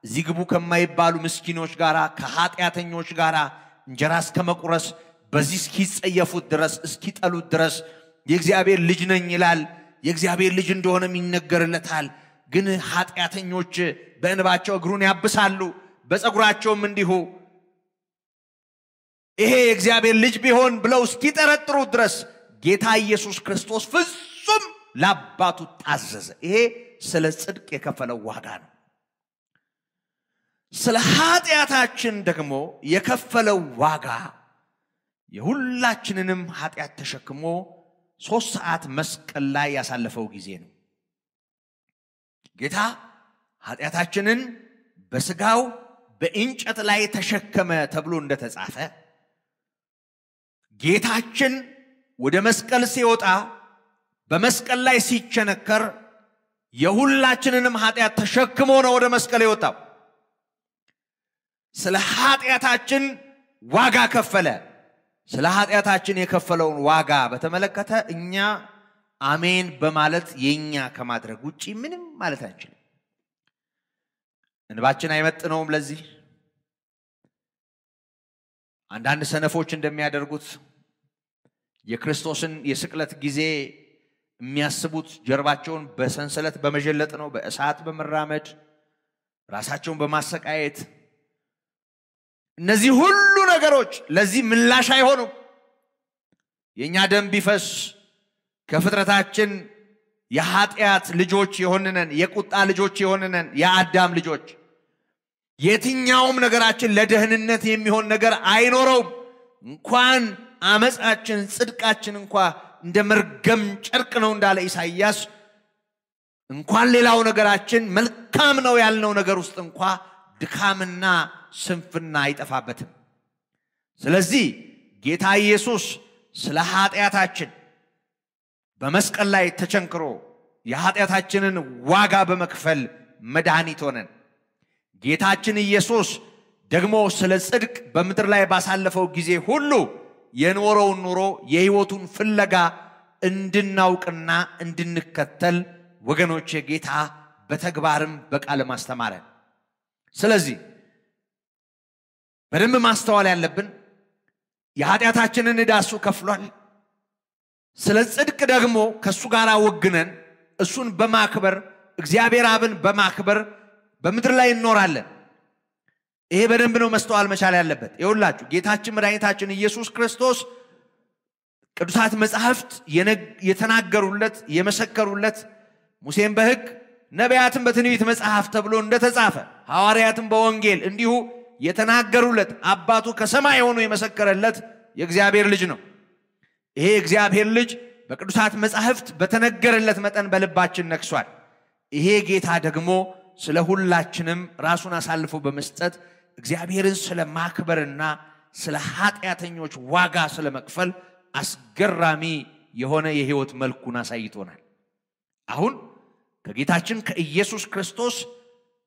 እዚህ ግቡ ከማይባሉ ምስኪኖች ጋር ከኃጢአተኞች ጋር እንጀራ እስከ መቁረስ በዚህ እስኪጸየፉት ድረስ እስኪጠሉት ድረስ የእግዚአብሔር ልጅ ነኝ ይላል። የእግዚአብሔር ልጅ እንደሆነም ይነገርለታል። ግን ኃጢአተኞች በእንባቸው እግሩን ያብሳሉ፣ በፀጉራቸውም እንዲሁ ይሄ የእግዚአብሔር ልጅ ቢሆን ብለው እስኪጠረጥሩት ድረስ ጌታ ኢየሱስ ክርስቶስ ፍጹም ለአባቱ ታዘዘ። ይሄ ስለ ጽድቅ የከፈለው ዋጋ ነው። ስለ ኃጢአታችን ደግሞ የከፈለው ዋጋ የሁላችንንም ኃጢአት ተሸክሞ ሶስት ሰዓት መስቀል ላይ ያሳለፈው ጊዜ ነው። ጌታ ኃጢአታችንን በስጋው በእንጨት ላይ ተሸከመ ተብሎ እንደተጻፈ ጌታችን ወደ መስቀል ሲወጣ በመስቀል ላይ ሲቸነከር የሁላችንንም ኃጢአት ተሸክሞ ነው ወደ መስቀል የወጣው። ስለ ኃጢአታችን ዋጋ ከፈለ። ስለ ኃጢአታችን የከፈለውን ዋጋ በተመለከተ እኛ አሜን በማለት የእኛ ከማድረግ ውጭ ምንም ማለት አንችልም። እንባችን አይመጥነውም። ለዚህ አንዳንድ ሰነፎች እንደሚያደርጉት የክርስቶስን የስቅለት ጊዜ የሚያስቡት ጀርባቸውን በሰንሰለት በመዠለጥ ነው፣ በእሳት በመራመድ ራሳቸውን በማሰቃየት እነዚህ ሁሉ ነገሮች ለዚህ ምላሽ አይሆኑም። የእኛ ደም ቢፈስ ከፍጥረታችን የኃጢአት ልጆች የሆንነን የቁጣ ልጆች የሆንነን የአዳም ልጆች የትኛውም ነገራችን ለደህንነት የሚሆን ነገር አይኖረውም። እንኳን አመፃችን ጽድቃችን እንኳ እንደ መርገም ጨርቅ ነው እንዳለ ኢሳይያስ እንኳን ሌላው ነገራችን መልካም ነው ያልነው ነገር ውስጥ እንኳ ድካምና ስንፍና አይጠፋበትም። ስለዚህ ጌታ ኢየሱስ ስለ ኃጢአታችን በመስቀል ላይ ተቸንክሮ የኃጢአታችንን ዋጋ በመክፈል መድኃኒት ሆነን ጌታችን ኢየሱስ ደግሞ ስለ ጽድቅ በምድር ላይ ባሳለፈው ጊዜ ሁሉ የኖረውን ኑሮ የሕይወቱን ፍለጋ እንድናውቅና እንድንከተል ወገኖች ጌታ በተግባርም በቃልም አስተማረን። ስለዚህ በደንብ ማስተዋል ያለብን የኃጢአታችንን ዕዳ እሱ ከፍሏል። ስለ ጽድቅ ደግሞ ከእሱ ጋር ወግነን እሱን በማክበር እግዚአብሔር አብን በማክበር በምድር ላይ እንኖራለን። ይሄ በደንብ ነው መስተዋል መቻል ያለበት። ይኸውላችሁ ጌታችን መድኃኒታችን ኢየሱስ ክርስቶስ ቅዱሳት መጻሕፍት የተናገሩለት የመሰከሩለት ሙሴን በሕግ ነቢያትን በትንቢት መጽሐፍ ተብሎ እንደተጻፈ ሐዋርያትን በወንጌል እንዲሁ የተናገሩለት አባቱ ከሰማይ ሆኖ የመሰከረለት የእግዚአብሔር ልጅ ነው። ይሄ የእግዚአብሔር ልጅ በቅዱሳት መጻሕፍት በተነገረለት መጠን በልባችን ነግሷል። ይሄ ጌታ ደግሞ ስለ ሁላችንም ራሱን አሳልፎ በመስጠት እግዚአብሔርን ስለ ማክበርና ስለ ኃጢአተኞች ዋጋ ስለ መክፈል አስገራሚ የሆነ የህይወት መልኩን አሳይቶናል። አሁን ከጌታችን ከኢየሱስ ክርስቶስ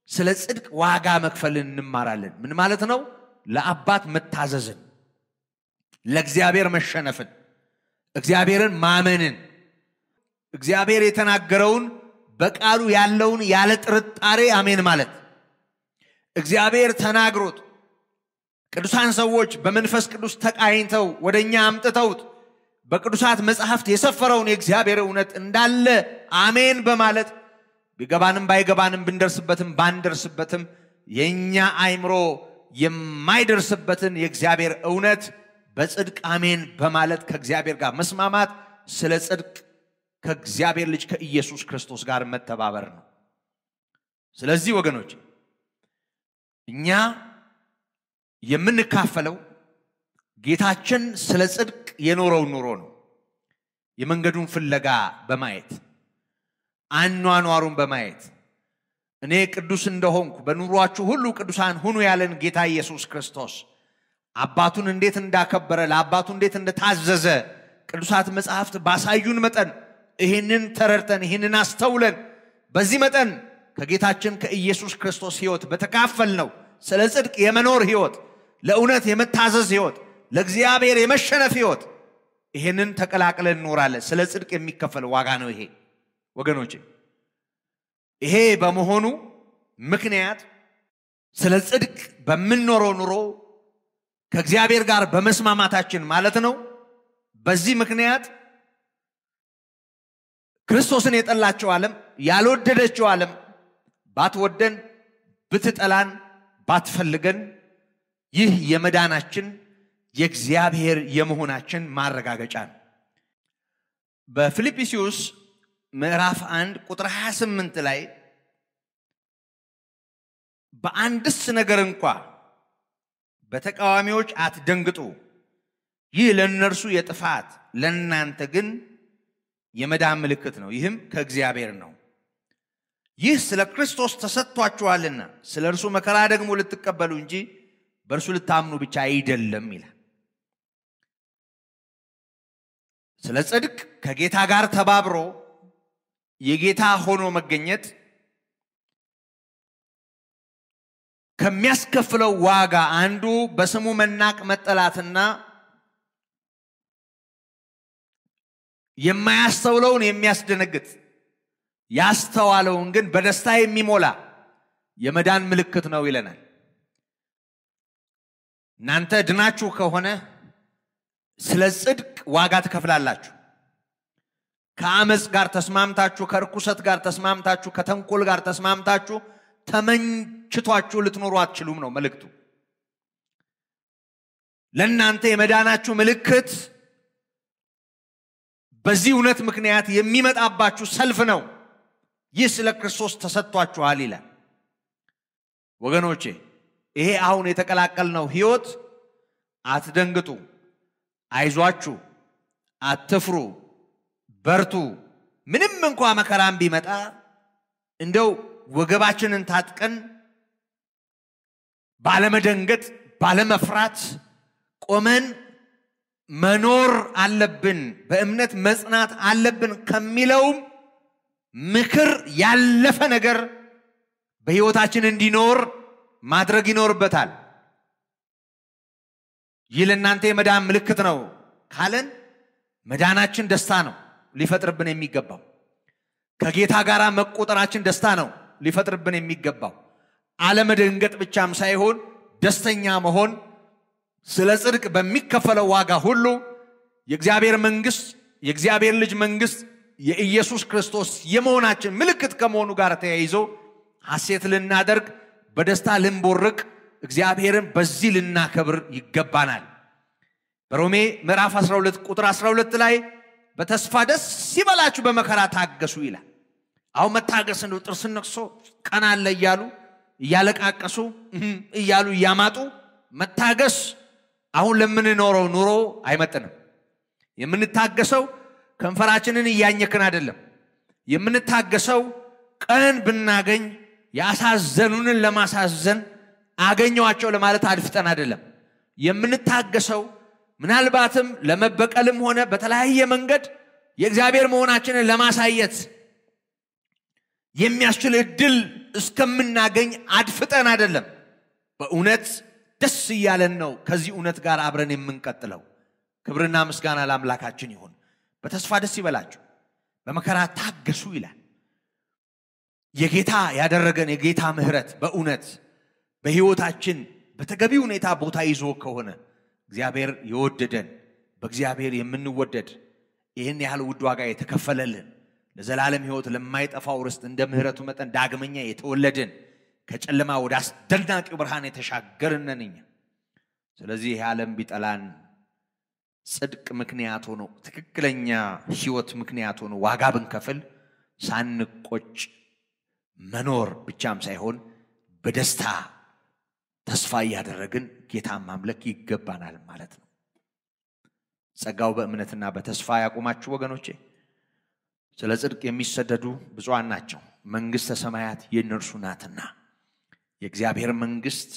ስለ ጽድቅ ዋጋ መክፈልን እንማራለን። ምን ማለት ነው? ለአባት መታዘዝን፣ ለእግዚአብሔር መሸነፍን፣ እግዚአብሔርን ማመንን፣ እግዚአብሔር የተናገረውን በቃሉ ያለውን ያለ ጥርጣሬ አሜን ማለት። እግዚአብሔር ተናግሮት ቅዱሳን ሰዎች በመንፈስ ቅዱስ ተቃኝተው ወደ እኛ አምጥተውት በቅዱሳት መጽሐፍት የሰፈረውን የእግዚአብሔር እውነት እንዳለ አሜን በማለት ቢገባንም ባይገባንም ብንደርስበትም ባንደርስበትም የእኛ አይምሮ የማይደርስበትን የእግዚአብሔር እውነት በጽድቅ አሜን በማለት ከእግዚአብሔር ጋር መስማማት ስለ ጽድቅ ከእግዚአብሔር ልጅ ከኢየሱስ ክርስቶስ ጋር መተባበር ነው። ስለዚህ ወገኖች እኛ የምንካፈለው ጌታችን ስለ ጽድቅ የኖረውን ኑሮ ነው። የመንገዱን ፍለጋ በማየት አኗኗሩን በማየት እኔ ቅዱስ እንደሆንኩ በኑሯችሁ ሁሉ ቅዱሳን ሁኑ ያለን ጌታ ኢየሱስ ክርስቶስ አባቱን እንዴት እንዳከበረ ለአባቱ እንዴት እንደታዘዘ ቅዱሳት መጽሐፍት ባሳዩን መጠን ይህንን ተረድተን ይህንን አስተውለን በዚህ መጠን ከጌታችን ከኢየሱስ ክርስቶስ ሕይወት በተካፈል ነው ስለ ጽድቅ የመኖር ሕይወት፣ ለእውነት የመታዘዝ ሕይወት፣ ለእግዚአብሔር የመሸነፍ ሕይወት ይህንን ተቀላቅለን እንኖራለን። ስለ ጽድቅ የሚከፈል ዋጋ ነው ይሄ ወገኖቼ። ይሄ በመሆኑ ምክንያት ስለ ጽድቅ በምንኖረው ኑሮ ከእግዚአብሔር ጋር በመስማማታችን ማለት ነው። በዚህ ምክንያት ክርስቶስን የጠላቸው ዓለም ያልወደደችው ዓለም ባትወደን ብትጠላን ባትፈልገን ይህ የመዳናችን የእግዚአብሔር የመሆናችን ማረጋገጫ ነው። በፊልጵስዩስ ምዕራፍ 1 ቁጥር 28 ላይ በአንድስ ነገር እንኳ በተቃዋሚዎች አትደንግጡ፣ ይህ ለእነርሱ የጥፋት ለእናንተ ግን የመዳን ምልክት ነው፣ ይህም ከእግዚአብሔር ነው። ይህ ስለ ክርስቶስ ተሰጥቷችኋልና ስለ እርሱ መከራ ደግሞ ልትቀበሉ እንጂ በእርሱ ልታምኑ ብቻ አይደለም ይላል። ስለ ጽድቅ ከጌታ ጋር ተባብሮ የጌታ ሆኖ መገኘት ከሚያስከፍለው ዋጋ አንዱ በስሙ መናቅ መጠላትና የማያስተውለውን የሚያስደነግጥ ያስተዋለውን ግን በደስታ የሚሞላ የመዳን ምልክት ነው ይለናል። እናንተ ድናችሁ ከሆነ ስለ ጽድቅ ዋጋ ትከፍላላችሁ። ከአመፅ ጋር ተስማምታችሁ፣ ከርኩሰት ጋር ተስማምታችሁ፣ ከተንኮል ጋር ተስማምታችሁ ተመኝችቷችሁ ልትኖሩ አትችሉም ነው መልእክቱ። ለእናንተ የመዳናችሁ ምልክት በዚህ እውነት ምክንያት የሚመጣባችሁ ሰልፍ ነው። ይህ ስለ ክርስቶስ ተሰጥቷችኋል ይላል። ወገኖቼ ይሄ አሁን የተቀላቀልነው ሕይወት አትደንግጡ፣ አይዟችሁ፣ አትፍሩ፣ በርቱ። ምንም እንኳ መከራም ቢመጣ እንደው ወገባችንን ታጥቀን ባለመደንገጥ፣ ባለመፍራት ቆመን መኖር አለብን፣ በእምነት መጽናት አለብን ከሚለውም ምክር ያለፈ ነገር በሕይወታችን እንዲኖር ማድረግ ይኖርበታል። ይህ ለእናንተ የመዳን ምልክት ነው ካለን መዳናችን ደስታ ነው ሊፈጥርብን የሚገባው። ከጌታ ጋር መቆጠራችን ደስታ ነው ሊፈጥርብን የሚገባው። አለመደንገጥ ብቻም ሳይሆን ደስተኛ መሆን ስለ ጽድቅ በሚከፈለው ዋጋ ሁሉ የእግዚአብሔር መንግስት የእግዚአብሔር ልጅ መንግስት የኢየሱስ ክርስቶስ የመሆናችን ምልክት ከመሆኑ ጋር ተያይዞ ሐሴት ልናደርግ በደስታ ልንቦርቅ እግዚአብሔርን በዚህ ልናከብር ይገባናል። በሮሜ ምዕራፍ 12 ቁጥር 12 ላይ በተስፋ ደስ ይበላችሁ በመከራ ታገሱ ይላል። አሁን መታገስ ነው። ጥርስ ነቅሶ ቀና አለ እያሉ እያለቃቀሱ እያሉ እያማጡ መታገስ አሁን ለምንኖረው ኑሮ አይመጥንም። የምንታገሰው ከንፈራችንን እያኘክን አይደለም። የምንታገሰው ቀን ብናገኝ ያሳዘኑንን ለማሳዘን አገኘዋቸው ለማለት አድፍጠን አይደለም። የምንታገሰው ምናልባትም ለመበቀልም ሆነ በተለያየ መንገድ የእግዚአብሔር መሆናችንን ለማሳየት የሚያስችል እድል እስከምናገኝ አድፍጠን አይደለም። በእውነት ደስ እያለን ነው ከዚህ እውነት ጋር አብረን የምንቀጥለው። ክብርና ምስጋና ለአምላካችን ይሁን። በተስፋ ደስ ይበላችሁ፣ በመከራ ታገሱ ይላል። የጌታ ያደረገን የጌታ ምሕረት በእውነት በሕይወታችን በተገቢ ሁኔታ ቦታ ይዞ ከሆነ እግዚአብሔር የወደደን በእግዚአብሔር የምንወደድ ይህን ያህል ውድ ዋጋ የተከፈለልን ለዘላለም ሕይወት ለማይጠፋው ርስት እንደ ምሕረቱ መጠን ዳግመኛ የተወለድን ከጨለማ ወደ አስደናቂው ብርሃን የተሻገርነን እኛ። ስለዚህ ይህ ዓለም ቢጠላን ጽድቅ ምክንያት ሆኖ ትክክለኛ ሕይወት ምክንያት ሆኖ ዋጋ ብንከፍል ሳንቆጭ መኖር ብቻም ሳይሆን በደስታ ተስፋ እያደረግን ጌታን ማምለክ ይገባናል ማለት ነው። ጸጋው በእምነትና በተስፋ ያቆማችሁ ወገኖቼ። ስለ ጽድቅ የሚሰደዱ ብፁዓን ናቸው፣ መንግሥተ ሰማያት የእነርሱ ናትና። የእግዚአብሔር መንግሥት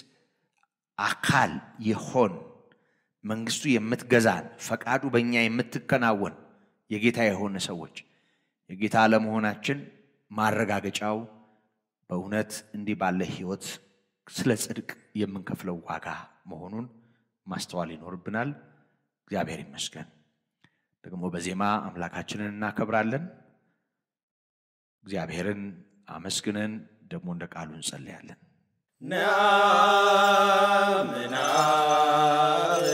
አካል የሆን መንግሥቱ የምትገዛን ፈቃዱ በእኛ የምትከናወን የጌታ የሆነ ሰዎች የጌታ ለመሆናችን ማረጋገጫው በእውነት እንዲህ ባለ ሕይወት ስለ ጽድቅ የምንከፍለው ዋጋ መሆኑን ማስተዋል ይኖርብናል። እግዚአብሔር ይመስገን። ደግሞ በዜማ አምላካችንን እናከብራለን። እግዚአብሔርን አመስግነን ደግሞ እንደ ቃሉ እንጸልያለን። ናምናብ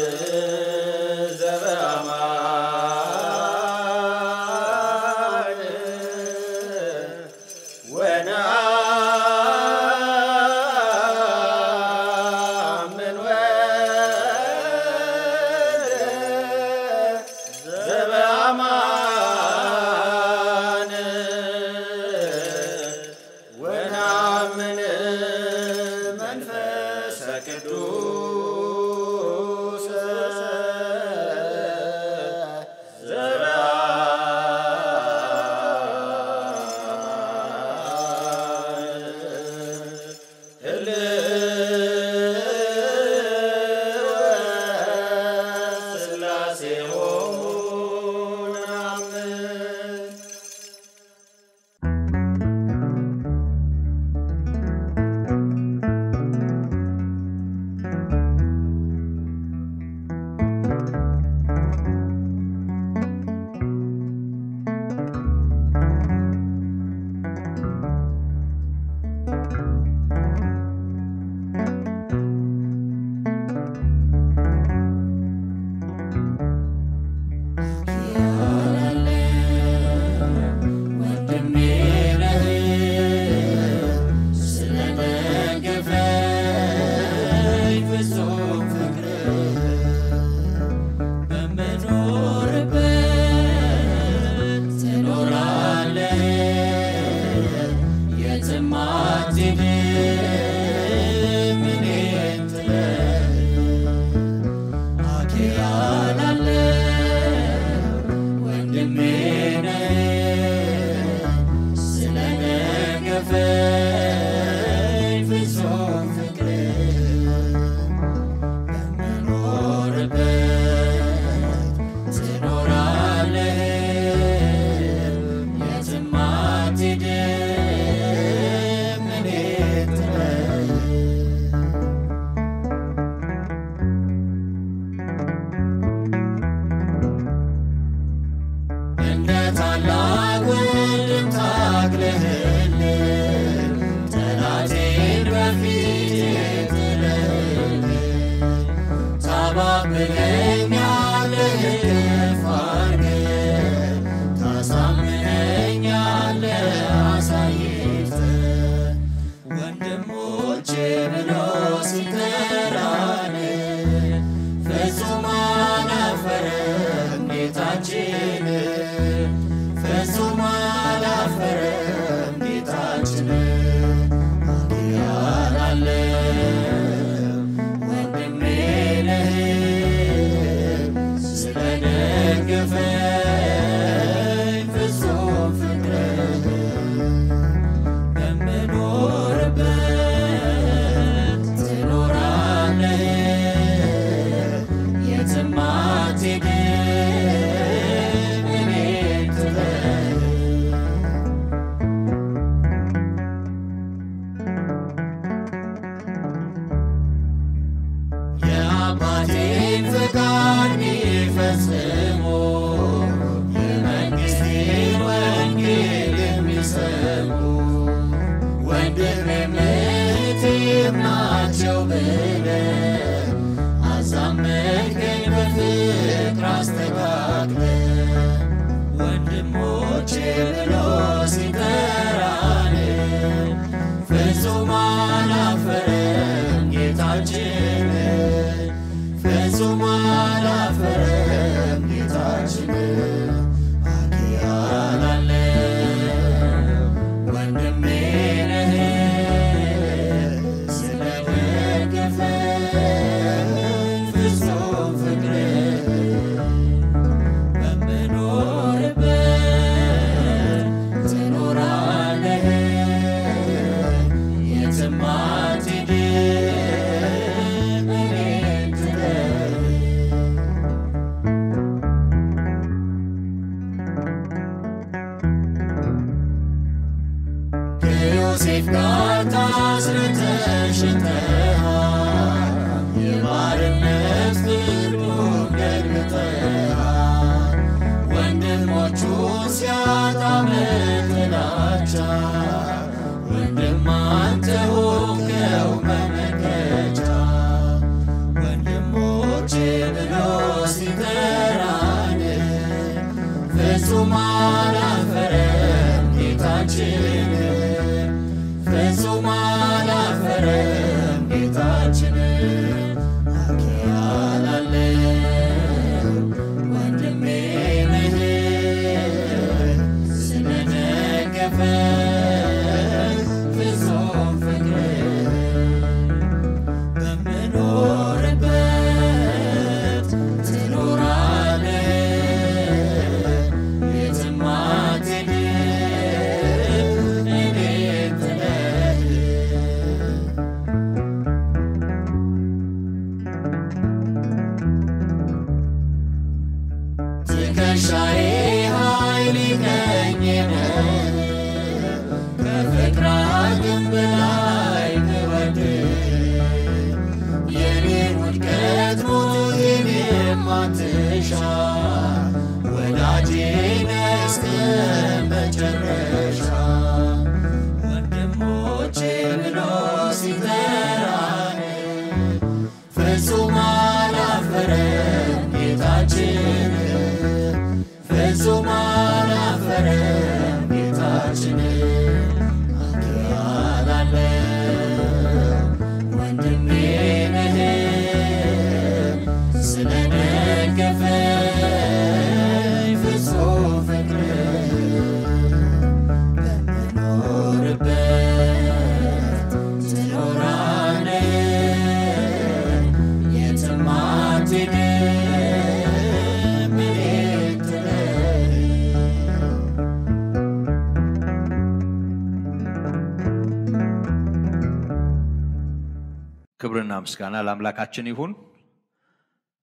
ምስጋና ለአምላካችን ይሁን።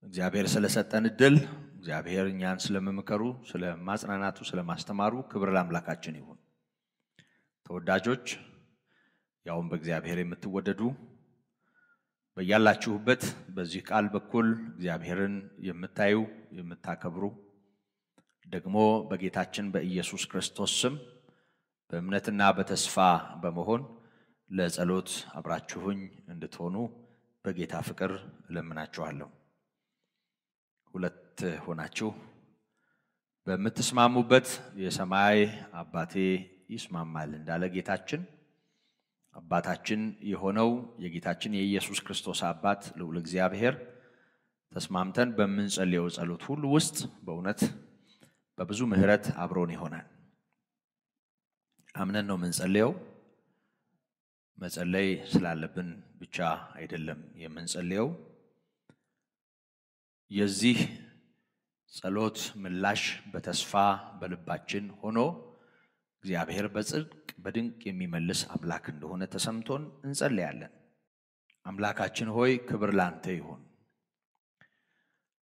እግዚአብሔር ስለሰጠን እድል፣ እግዚአብሔር እኛን ስለመምከሩ፣ ስለ ማጽናናቱ፣ ስለ ማስተማሩ ክብር ለአምላካችን ይሁን። ተወዳጆች፣ ያውም በእግዚአብሔር የምትወደዱ በያላችሁበት በዚህ ቃል በኩል እግዚአብሔርን የምታዩ የምታከብሩ ደግሞ በጌታችን በኢየሱስ ክርስቶስ ስም በእምነትና በተስፋ በመሆን ለጸሎት አብራችሁኝ እንድትሆኑ በጌታ ፍቅር እለምናችኋለሁ። ሁለት ሆናችሁ በምትስማሙበት የሰማይ አባቴ ይስማማል እንዳለ ጌታችን አባታችን የሆነው የጌታችን የኢየሱስ ክርስቶስ አባት ልዑል እግዚአብሔር ተስማምተን በምንጸልየው ጸሎት ሁሉ ውስጥ በእውነት በብዙ ምሕረት አብሮን ይሆናል። አምነን ነው የምንጸልየው። መጸለይ ስላለብን ብቻ አይደለም የምንጸልየው። የዚህ ጸሎት ምላሽ በተስፋ በልባችን ሆኖ እግዚአብሔር በጽድቅ በድንቅ የሚመልስ አምላክ እንደሆነ ተሰምቶን እንጸልያለን። አምላካችን ሆይ ክብር ላንተ ይሁን።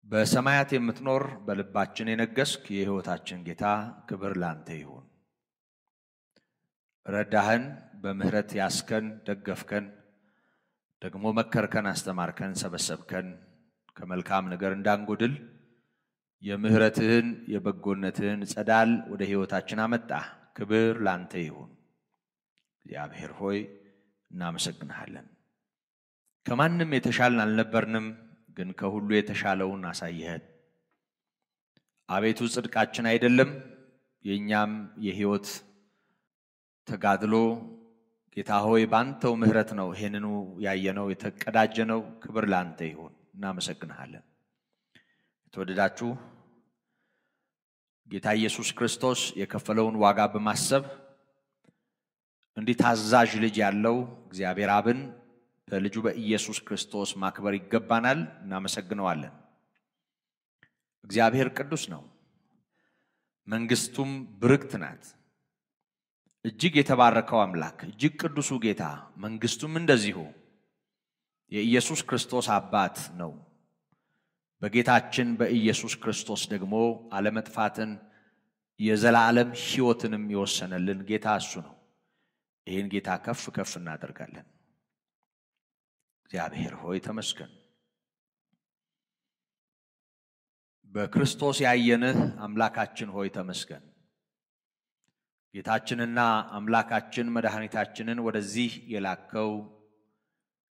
በሰማያት የምትኖር በልባችን የነገስክ የሕይወታችን ጌታ ክብር ላንተ ይሁን። ረዳህን፣ በምህረት ያስከን፣ ደገፍከን፣ ደግሞ መከርከን፣ አስተማርከን፣ ሰበሰብከን፣ ከመልካም ነገር እንዳንጎድል የምህረትህን የበጎነትህን ጸዳል ወደ ሕይወታችን አመጣ። ክብር ላንተ ይሁን። እግዚአብሔር ሆይ እናመሰግንሃለን። ከማንም የተሻልን አልነበርንም፣ ግን ከሁሉ የተሻለውን አሳየህን። አቤቱ ጽድቃችን አይደለም የእኛም የሕይወት ተጋድሎ ጌታ ሆይ ባንተው ምሕረት ነው ይሄንኑ ያየነው የተቀዳጀነው። ክብር ላንተ ይሁን። እናመሰግንሃለን። የተወደዳችሁ ጌታ ኢየሱስ ክርስቶስ የከፈለውን ዋጋ በማሰብ እንዲህ ታዛዥ ልጅ ያለው እግዚአብሔር አብን በልጁ በኢየሱስ ክርስቶስ ማክበር ይገባናል። እናመሰግነዋለን። እግዚአብሔር ቅዱስ ነው፣ መንግስቱም ብርክት ናት። እጅግ የተባረከው አምላክ እጅግ ቅዱሱ ጌታ መንግስቱም እንደዚሁ የኢየሱስ ክርስቶስ አባት ነው። በጌታችን በኢየሱስ ክርስቶስ ደግሞ አለመጥፋትን የዘላለም ሕይወትንም የወሰነልን ጌታ እሱ ነው። ይህን ጌታ ከፍ ከፍ እናደርጋለን። እግዚአብሔር ሆይ ተመስገን። በክርስቶስ ያየንህ አምላካችን ሆይ ተመስገን። ጌታችንና አምላካችን መድኃኒታችንን ወደዚህ የላከው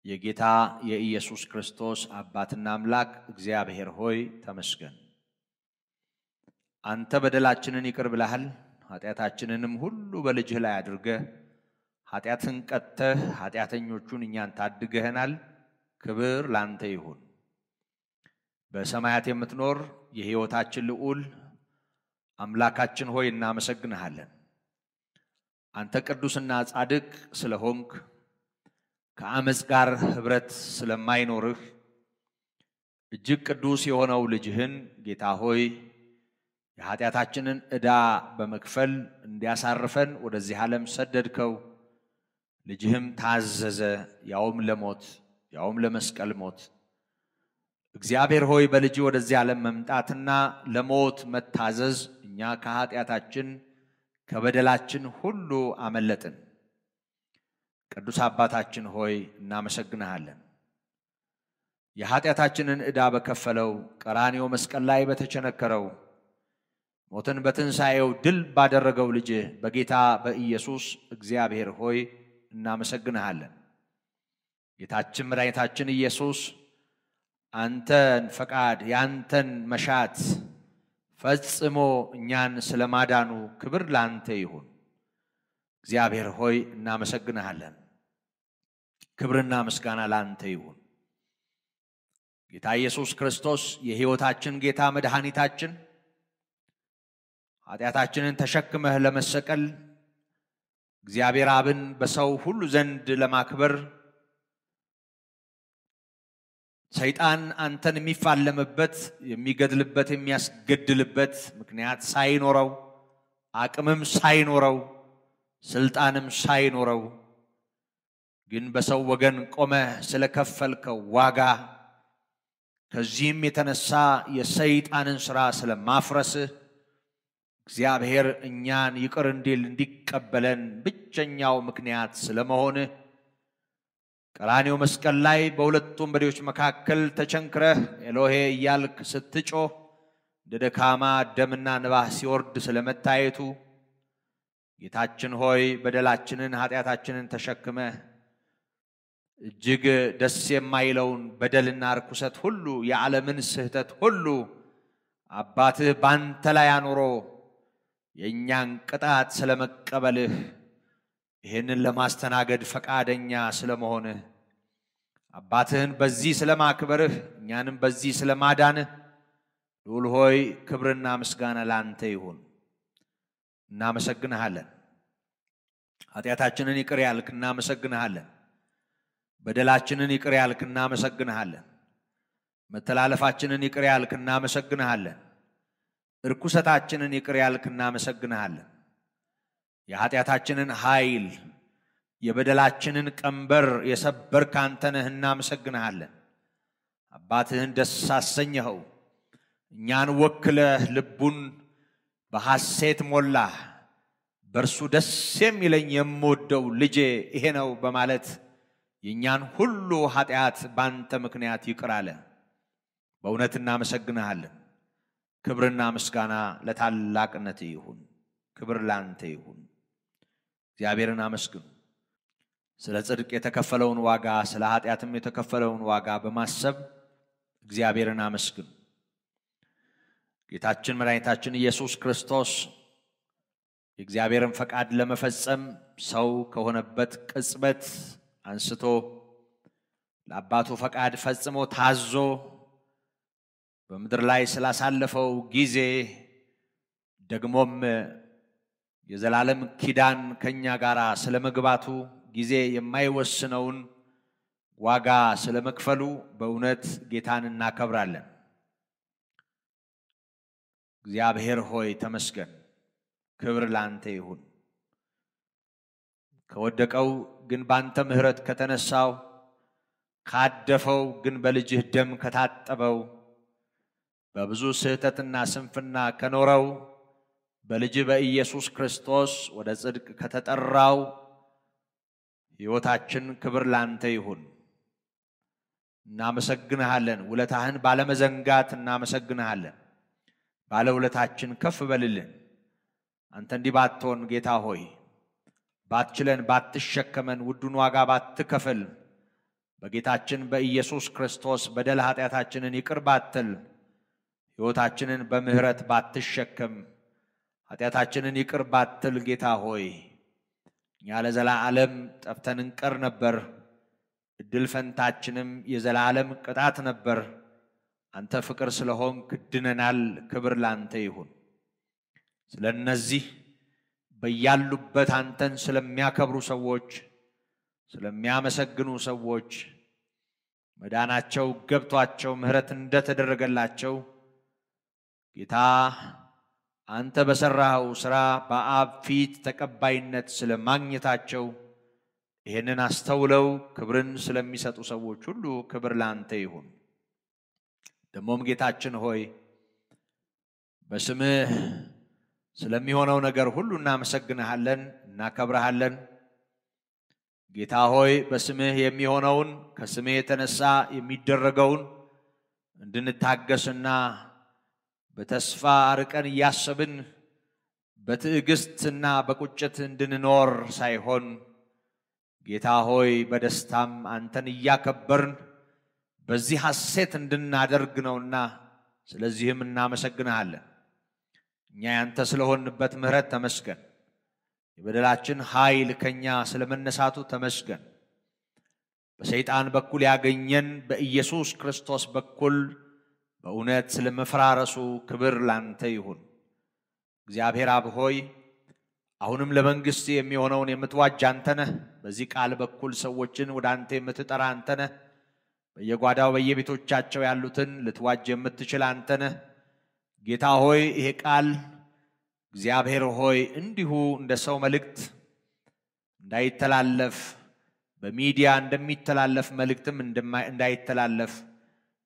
የጌታ የኢየሱስ ክርስቶስ አባትና አምላክ እግዚአብሔር ሆይ ተመስገን። አንተ በደላችንን ይቅር ብለሃል፣ ኃጢአታችንንም ሁሉ በልጅህ ላይ አድርገህ ኃጢአትን ቀጥተህ ኃጢአተኞቹን እኛን ታድገህናል። ክብር ላንተ ይሁን። በሰማያት የምትኖር የሕይወታችን ልዑል አምላካችን ሆይ እናመሰግንሃለን። አንተ ቅዱስና ጻድቅ ስለሆንክ ከአመፅ ጋር ኅብረት ስለማይኖርህ እጅግ ቅዱስ የሆነው ልጅህን ጌታ ሆይ የኃጢአታችንን ዕዳ በመክፈል እንዲያሳርፈን ወደዚህ ዓለም ሰደድከው። ልጅህም ታዘዘ፣ ያውም ለሞት ያውም ለመስቀል ሞት። እግዚአብሔር ሆይ በልጅ ወደዚህ ዓለም መምጣትና ለሞት መታዘዝ እኛ ከኃጢአታችን ከበደላችን ሁሉ አመለጥን። ቅዱስ አባታችን ሆይ እናመሰግንሃለን። የኃጢአታችንን ዕዳ በከፈለው ቀራንዮ መስቀል ላይ በተቸነከረው ሞትን በትንሣኤው ድል ባደረገው ልጅ በጌታ በኢየሱስ እግዚአብሔር ሆይ እናመሰግንሃለን። ጌታችን መድኃኒታችን ኢየሱስ አንተን ፈቃድ ያንተን መሻት ፈጽሞ እኛን ስለ ማዳኑ ክብር ላንተ ይሁን። እግዚአብሔር ሆይ እናመሰግንሃለን። ክብርና ምስጋና ላንተ ይሁን። ጌታ ኢየሱስ ክርስቶስ የሕይወታችን ጌታ መድኃኒታችን ኃጢአታችንን ተሸክመህ ለመሰቀል እግዚአብሔር አብን በሰው ሁሉ ዘንድ ለማክበር ሰይጣን አንተን የሚፋለምበት የሚገድልበት የሚያስገድልበት ምክንያት ሳይኖረው አቅምም ሳይኖረው ስልጣንም ሳይኖረው ግን በሰው ወገን ቆመህ ስለከፈልከው ዋጋ ከዚህም የተነሳ የሰይጣንን ሥራ ስለማፍረስህ እግዚአብሔር እኛን ይቅር እንዲል እንዲቀበለን ብቸኛው ምክንያት ስለመሆንህ ቀራኔው መስቀል ላይ በሁለቱ ወንበዴዎች መካከል ተቸንክረህ ኤሎሄ እያልክ ስትጮህ እንደ ደካማ ደምና ንባህ ሲወርድ ስለመታየቱ ጌታችን ሆይ በደላችንን ኃጢአታችንን ተሸክመህ እጅግ ደስ የማይለውን በደልና ርኩሰት ሁሉ የዓለምን ስህተት ሁሉ አባትህ ባንተ ላይ አኑሮ የእኛን ቅጣት ስለመቀበልህ ይህንን ለማስተናገድ ፈቃደኛ ስለመሆንህ አባትህን በዚህ ስለማክበርህ እኛንም በዚህ ስለማዳንህ ልዑል ሆይ ክብርና ምስጋና ላንተ ይሁን። እናመሰግንሃለን። ኃጢአታችንን ይቅር ያልክ እናመሰግንሃለን። በደላችንን ይቅር ያልክ እናመሰግንሃለን። መተላለፋችንን ይቅር ያልክ እናመሰግንሃለን። እርኩሰታችንን ይቅር ያልክ እናመሰግንሃለን። የኃጢአታችንን ኃይል የበደላችንን ቀንበር የሰበርክ አንተ ነህ፣ እናመሰግንሃለን። አባትህን ደስ አሰኘኸው፣ እኛን ወክለህ ልቡን በሐሴት ሞላህ። በእርሱ ደስ የሚለኝ የምወደው ልጄ ይሄ ነው በማለት የእኛን ሁሉ ኃጢአት ባንተ ምክንያት ይቅር አለ። በእውነት እናመሰግንሃለን። ክብርና ምስጋና ለታላቅነት ይሁን። ክብር ላንተ ይሁን። እግዚአብሔርን አመስግኑ። ስለ ጽድቅ የተከፈለውን ዋጋ፣ ስለ ኃጢአትም የተከፈለውን ዋጋ በማሰብ እግዚአብሔርን አመስግኑ። ጌታችን መድኃኒታችን ኢየሱስ ክርስቶስ የእግዚአብሔርን ፈቃድ ለመፈጸም ሰው ከሆነበት ቅጽበት አንስቶ ለአባቱ ፈቃድ ፈጽሞ ታዞ በምድር ላይ ስላሳለፈው ጊዜ ደግሞም የዘላለም ኪዳን ከእኛ ጋር ስለ መግባቱ ጊዜ የማይወስነውን ዋጋ ስለ መክፈሉ በእውነት ጌታን እናከብራለን። እግዚአብሔር ሆይ ተመስገን፣ ክብር ላንተ ይሁን። ከወደቀው ግን ባንተ ምሕረት ከተነሳው ካደፈው ግን በልጅህ ደም ከታጠበው በብዙ ስህተትና ስንፍና ከኖረው በልጅህ በኢየሱስ ክርስቶስ ወደ ጽድቅ ከተጠራው ሕይወታችን ክብር ላንተ ይሁን። እናመሰግንሃለን። ውለታህን ባለመዘንጋት እናመሰግንሃለን። ባለውለታችን ከፍ በልልን። አንተ እንዲህ ባትሆን ጌታ ሆይ ባትችለን፣ ባትሸከመን፣ ውዱን ዋጋ ባትከፍል፣ በጌታችን በኢየሱስ ክርስቶስ በደል ኃጢአታችንን ይቅር ባትል፣ ሕይወታችንን በምሕረት ባትሸከም፣ ኃጢአታችንን ይቅር ባትል ጌታ ሆይ እኛ ለዘላለም ጠፍተን እንቀር ነበር። እድል ፈንታችንም የዘላለም ቅጣት ነበር። አንተ ፍቅር ስለሆንክ ድነናል። ክብር ላንተ ይሁን። ስለ እነዚህ በያሉበት አንተን ስለሚያከብሩ ሰዎች፣ ስለሚያመሰግኑ ሰዎች መዳናቸው ገብቷቸው ምሕረት እንደተደረገላቸው ጌታ አንተ በሠራኸው ሥራ በአብ ፊት ተቀባይነት ስለ ማግኘታቸው ይህንን አስተውለው ክብርን ስለሚሰጡ ሰዎች ሁሉ ክብር ላንተ ይሁን። ደግሞም ጌታችን ሆይ በስምህ ስለሚሆነው ነገር ሁሉ እናመሰግንሃለን፣ እናከብረሃለን። ጌታ ሆይ በስምህ የሚሆነውን ከስምህ የተነሳ የሚደረገውን እንድንታገስና በተስፋ አርቀን እያሰብን በትዕግስትና በቁጭት እንድንኖር ሳይሆን ጌታ ሆይ በደስታም አንተን እያከበርን በዚህ ሐሴት እንድናደርግ ነውና ስለዚህም እናመሰግንሃለን። እኛ ያንተ ስለሆንበት ምሕረት ተመስገን። የበደላችን ኃይል ከእኛ ስለመነሳቱ ተመስገን። በሰይጣን በኩል ያገኘን በኢየሱስ ክርስቶስ በኩል በእውነት ስለመፈራረሱ ክብር ላንተ ይሁን። እግዚአብሔር አብ ሆይ አሁንም ለመንግሥት የሚሆነውን የምትዋጅ አንተ ነህ። በዚህ ቃል በኩል ሰዎችን ወደ አንተ የምትጠራ አንተ ነህ። በየጓዳው በየቤቶቻቸው ያሉትን ልትዋጅ የምትችል አንተ ነህ። ጌታ ሆይ ይሄ ቃል እግዚአብሔር ሆይ እንዲሁ እንደ ሰው መልእክት እንዳይተላለፍ በሚዲያ እንደሚተላለፍ መልእክትም እንዳይተላለፍ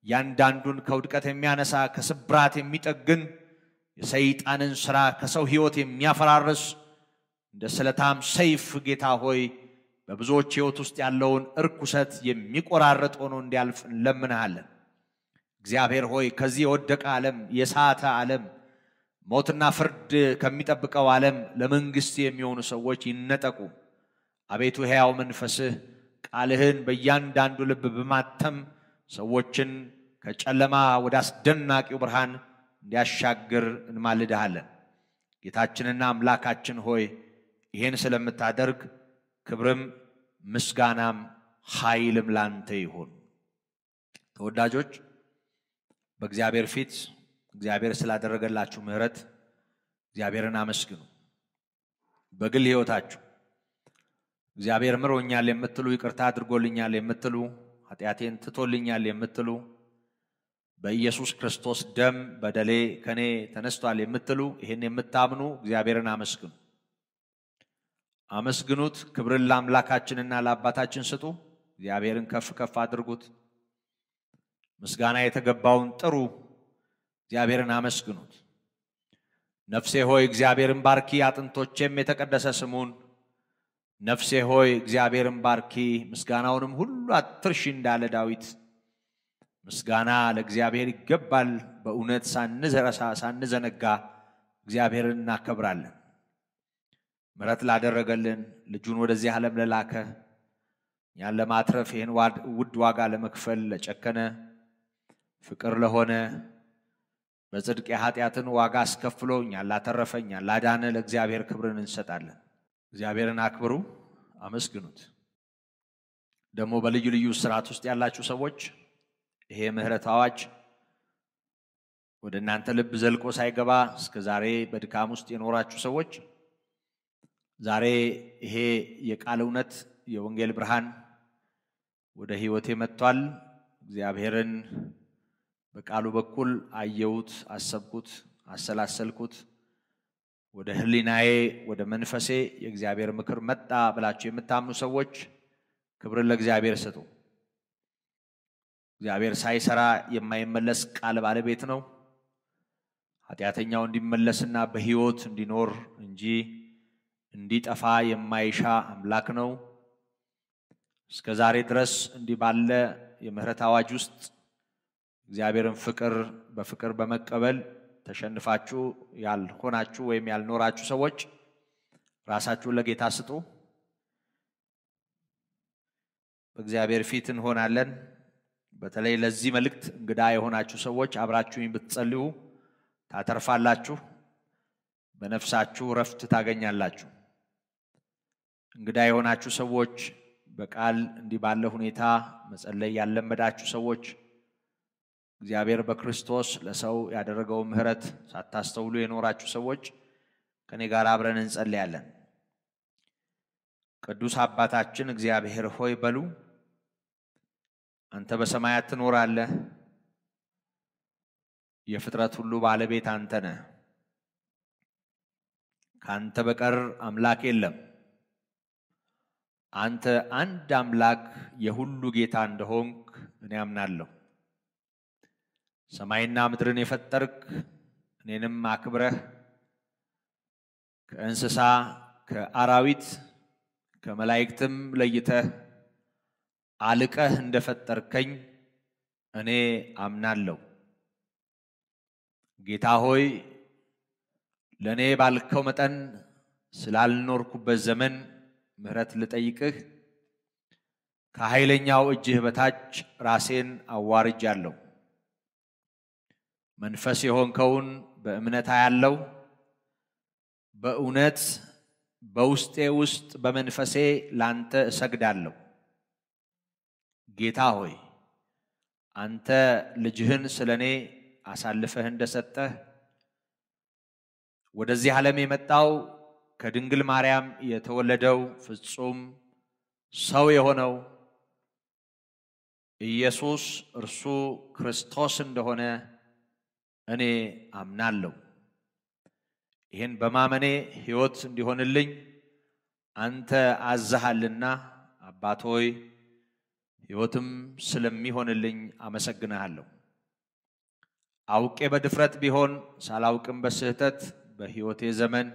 ያንዳንዱን ከውድቀት የሚያነሳ ከስብራት የሚጠግን የሰይጣንን ሥራ ከሰው ሕይወት የሚያፈራርስ እንደ ስለታም ሰይፍ ጌታ ሆይ በብዙዎች ሕይወት ውስጥ ያለውን እርኩሰት የሚቆራረጥ ሆኖ እንዲያልፍ እንለምንሃለን። እግዚአብሔር ሆይ ከዚህ የወደቀ ዓለም የሳተ ዓለም ሞትና ፍርድ ከሚጠብቀው ዓለም ለመንግሥት የሚሆኑ ሰዎች ይነጠቁ። አቤቱ ሕያው መንፈስህ ቃልህን በእያንዳንዱ ልብ በማተም ሰዎችን ከጨለማ ወደ አስደናቂው ብርሃን እንዲያሻግር እንማልድሃለን። ጌታችንና አምላካችን ሆይ ይህን ስለምታደርግ ክብርም ምስጋናም ኃይልም ላንተ ይሁን። ተወዳጆች በእግዚአብሔር ፊት እግዚአብሔር ስላደረገላችሁ ምሕረት እግዚአብሔርን አመስግኑ። በግል ሕይወታችሁ እግዚአብሔር ምሮኛል የምትሉ ይቅርታ አድርጎልኛል የምትሉ ኃጢአቴን ትቶልኛል የምትሉ በኢየሱስ ክርስቶስ ደም በደሌ ከኔ ተነስቷል የምትሉ ይህን የምታምኑ እግዚአብሔርን አመስግኑ። አመስግኑት። ክብርን ለአምላካችንና ለአባታችን ስጡ። እግዚአብሔርን ከፍ ከፍ አድርጉት። ምስጋና የተገባውን ጥሩ። እግዚአብሔርን አመስግኑት። ነፍሴ ሆይ እግዚአብሔርን ባርኪ፣ አጥንቶቼም የተቀደሰ ስሙን። ነፍሴ ሆይ እግዚአብሔርን ባርኪ፣ ምስጋናውንም ሁሉ አትርሺ እንዳለ ዳዊት ምስጋና ለእግዚአብሔር ይገባል። በእውነት ሳንዘረሳ ሳንዘነጋ እግዚአብሔርን እናከብራለን። ምሕረት ላደረገልን ልጁን ወደዚህ ዓለም ለላከ እኛን ለማትረፍ ይህን ውድ ዋጋ ለመክፈል ለጨከነ ፍቅር ለሆነ በጽድቅ የኃጢአትን ዋጋ አስከፍሎ እኛን ላተረፈ እኛን ላዳነ ለእግዚአብሔር ክብርን እንሰጣለን። እግዚአብሔርን አክብሩ፣ አመስግኑት። ደግሞ በልዩ ልዩ ስርዓት ውስጥ ያላችሁ ሰዎች ይሄ የምህረት አዋጅ ወደ እናንተ ልብ ዘልቆ ሳይገባ እስከ ዛሬ በድካም ውስጥ የኖራችሁ ሰዎች ዛሬ ይሄ የቃል እውነት የወንጌል ብርሃን ወደ ሕይወቴ መጥቷል። እግዚአብሔርን በቃሉ በኩል አየሁት፣ አሰብኩት፣ አሰላሰልኩት። ወደ ሕሊናዬ ወደ መንፈሴ የእግዚአብሔር ምክር መጣ ብላችሁ የምታምኑ ሰዎች ክብርን ለእግዚአብሔር ስጡ። እግዚአብሔር ሳይሰራ የማይመለስ ቃል ባለቤት ነው። ኃጢአተኛው እንዲመለስና በሕይወት እንዲኖር እንጂ እንዲጠፋ የማይሻ አምላክ ነው። እስከ ዛሬ ድረስ እንዲህ ባለ የምህረት አዋጅ ውስጥ እግዚአብሔርን ፍቅር በፍቅር በመቀበል ተሸንፋችሁ ያልሆናችሁ ወይም ያልኖራችሁ ሰዎች ራሳችሁን ለጌታ ስጡ። በእግዚአብሔር ፊት እንሆናለን። በተለይ ለዚህ መልእክት እንግዳ የሆናችሁ ሰዎች አብራችሁኝ ብትጸልዩ ታተርፋላችሁ፣ በነፍሳችሁ ረፍት ታገኛላችሁ። እንግዳ የሆናችሁ ሰዎች በቃል እንዲህ ባለ ሁኔታ መጸለይ ያለመዳችሁ ሰዎች እግዚአብሔር በክርስቶስ ለሰው ያደረገው ምሕረት ሳታስተውሉ የኖራችሁ ሰዎች ከኔ ጋር አብረን እንጸልያለን። ቅዱስ አባታችን እግዚአብሔር ሆይ በሉ። አንተ በሰማያት ትኖራለህ። የፍጥረት ሁሉ ባለቤት አንተ ነህ። ከአንተ በቀር አምላክ የለም። አንተ አንድ አምላክ የሁሉ ጌታ እንደሆንክ እኔ አምናለሁ። ሰማይና ምድርን የፈጠርክ እኔንም አክብረህ ከእንስሳ ከአራዊት ከመላእክትም ለይተህ አልቀህ እንደፈጠርከኝ እኔ አምናለሁ። ጌታ ሆይ ለእኔ ባልከው መጠን ስላልኖርኩበት ዘመን ምሕረት ልጠይቅህ ከኃይለኛው እጅህ በታች ራሴን አዋርጃለሁ። መንፈስ የሆንከውን በእምነት አያለው። በእውነት በውስጤ ውስጥ በመንፈሴ ላንተ እሰግዳለሁ። ጌታ ሆይ አንተ ልጅህን ስለ እኔ አሳልፈህ እንደሰጠህ ወደዚህ ዓለም የመጣው ከድንግል ማርያም የተወለደው ፍጹም ሰው የሆነው ኢየሱስ እርሱ ክርስቶስ እንደሆነ እኔ አምናለሁ። ይህን በማመኔ ሕይወት እንዲሆንልኝ አንተ አዘሃልና አባት ሆይ ሕይወትም ስለሚሆንልኝ አመሰግንሃለሁ። አውቄ በድፍረት ቢሆን ሳላውቅም በስህተት በሕይወቴ ዘመን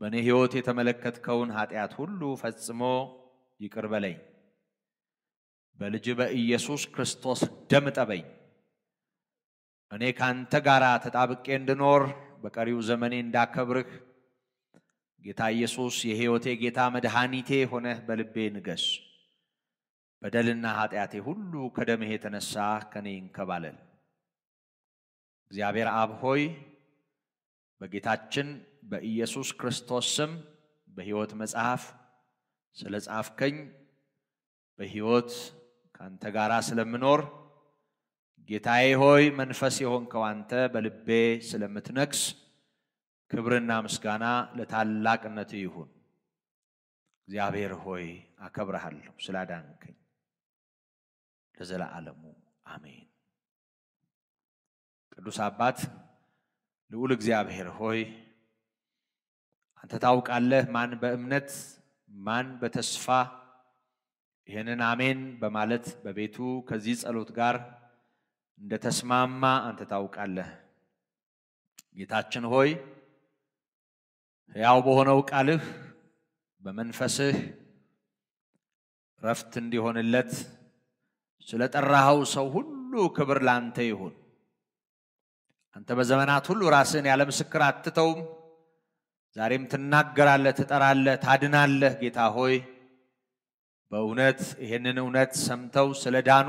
በእኔ ሕይወት የተመለከትከውን ኃጢአት ሁሉ ፈጽሞ ይቅር በለኝ። በልጅ በኢየሱስ ክርስቶስ ደም እጠበኝ። እኔ ካንተ ጋር ተጣብቄ እንድኖር በቀሪው ዘመኔ እንዳከብርህ ጌታ ኢየሱስ የሕይወቴ ጌታ መድኃኒቴ ሆነህ በልቤ ንገስ። በደልና ኃጢአቴ ሁሉ ከደምህ የተነሳ ከኔ ይንከባለል። እግዚአብሔር አብ ሆይ በጌታችን በኢየሱስ ክርስቶስ ስም በሕይወት መጽሐፍ ስለ ጻፍከኝ በሕይወት ካንተ ጋር ስለምኖር ጌታዬ ሆይ መንፈስ የሆንከው አንተ በልቤ ስለምትነግስ ክብርና ምስጋና ለታላቅነት ይሁን። እግዚአብሔር ሆይ አከብረሃለሁ ስላዳንከኝ ለዘለዓለሙ አሜን። ቅዱስ አባት ልዑል እግዚአብሔር ሆይ አንተ ታውቃለህ ማን በእምነት ማን በተስፋ ይህንን አሜን በማለት በቤቱ ከዚህ ጸሎት ጋር እንደተስማማ አንተ ታውቃለህ። ጌታችን ሆይ ሕያው በሆነው ቃልህ በመንፈስህ ረፍት እንዲሆንለት ስለ ጠራኸው ሰው ሁሉ ክብር ላንተ ይሁን። አንተ በዘመናት ሁሉ ራስህን ያለ ምስክር አትተውም። ዛሬም ትናገራለህ፣ ትጠራለህ፣ ታድናለህ። ጌታ ሆይ በእውነት ይህንን እውነት ሰምተው ስለዳኑ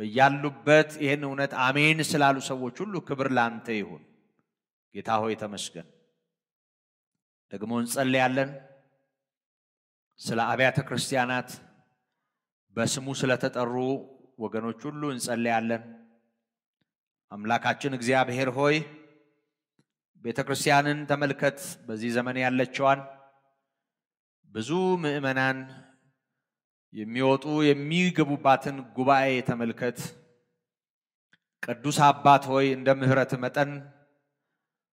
በያሉበት ይህን እውነት አሜን ስላሉ ሰዎች ሁሉ ክብር ላንተ ይሁን። ጌታ ሆይ ተመስገን። ደግሞ እንጸልያለን ስለ አብያተ ክርስቲያናት በስሙ ስለተጠሩ ወገኖች ሁሉ እንጸልያለን። አምላካችን እግዚአብሔር ሆይ ቤተ ክርስቲያንን ተመልከት። በዚህ ዘመን ያለችዋን ብዙ ምዕመናን የሚወጡ የሚገቡባትን ጉባኤ ተመልከት። ቅዱስ አባት ሆይ እንደ ምሕረት መጠን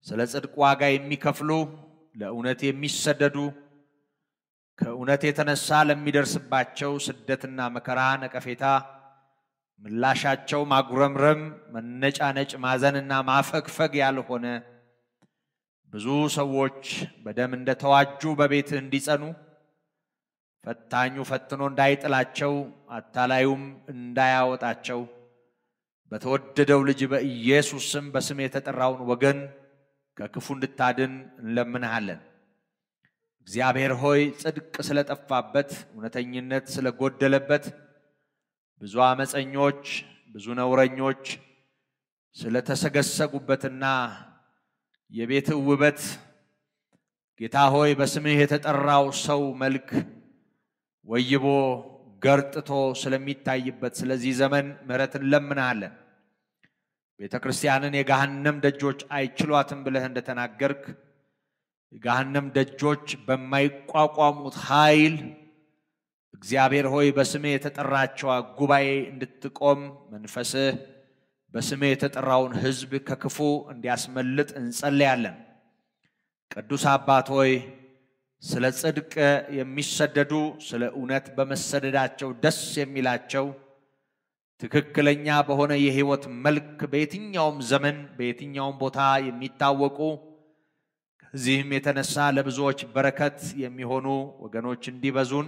ስለ ጽድቅ ዋጋ የሚከፍሉ ለእውነት የሚሰደዱ ከእውነት የተነሳ ለሚደርስባቸው ስደትና መከራ ነቀፌታ ምላሻቸው ማጉረምረም፣ መነጫነጭ፣ ማዘንና ማፈግፈግ ያልሆነ ብዙ ሰዎች በደም እንደተዋጁ በቤትህ እንዲጸኑ ፈታኙ ፈትኖ እንዳይጥላቸው አታላዩም እንዳያወጣቸው በተወደደው ልጅ በኢየሱስ ስም በስም የተጠራውን ወገን ከክፉ እንድታድን እንለምንሃለን። እግዚአብሔር ሆይ ጽድቅ ስለጠፋበት፣ እውነተኝነት ስለጎደለበት፣ ብዙ አመፀኞች፣ ብዙ ነውረኞች ስለተሰገሰጉበትና የቤትህ ውበት ጌታ ሆይ በስምህ የተጠራው ሰው መልክ ወይቦ ገርጥቶ ስለሚታይበት ስለዚህ ዘመን ምሕረትን እንለምንሃለን። ቤተ ክርስቲያንን የገሃነም ደጆች አይችሏትም ብለህ እንደተናገርክ የገሃነም ደጆች በማይቋቋሙት ኃይል እግዚአብሔር ሆይ በስምህ የተጠራቸዋ ጉባኤ እንድትቆም መንፈስህ በስምህ የተጠራውን ሕዝብ ከክፉ እንዲያስመልጥ እንጸልያለን። ቅዱስ አባት ሆይ ስለ ጽድቅ የሚሰደዱ ስለ እውነት በመሰደዳቸው ደስ የሚላቸው ትክክለኛ በሆነ የሕይወት መልክ በየትኛውም ዘመን በየትኛውም ቦታ የሚታወቁ ከዚህም የተነሳ ለብዙዎች በረከት የሚሆኑ ወገኖች እንዲበዙን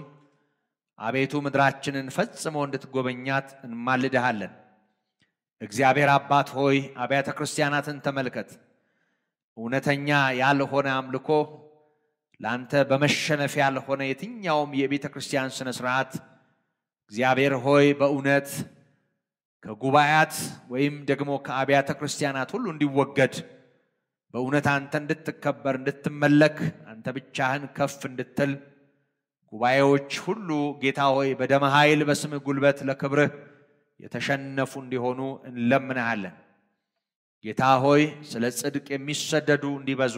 አቤቱ ምድራችንን ፈጽሞ እንድትጎበኛት እንማልድሃለን። እግዚአብሔር አባት ሆይ አብያተ ክርስቲያናትን ተመልከት። እውነተኛ ያልሆነ አምልኮ ለአንተ በመሸነፍ ያልሆነ የትኛውም የቤተ ክርስቲያን ስነ ስርዓት እግዚአብሔር ሆይ በእውነት ከጉባኤያት ወይም ደግሞ ከአብያተ ክርስቲያናት ሁሉ እንዲወገድ በእውነት አንተ እንድትከበር እንድትመለክ አንተ ብቻህን ከፍ እንድትል ጉባኤዎች ሁሉ ጌታ ሆይ በደመ ኃይል በስምህ ጉልበት ለክብርህ የተሸነፉ እንዲሆኑ እንለምንሃለን። ጌታ ሆይ ስለ ጽድቅ የሚሰደዱ እንዲበዙ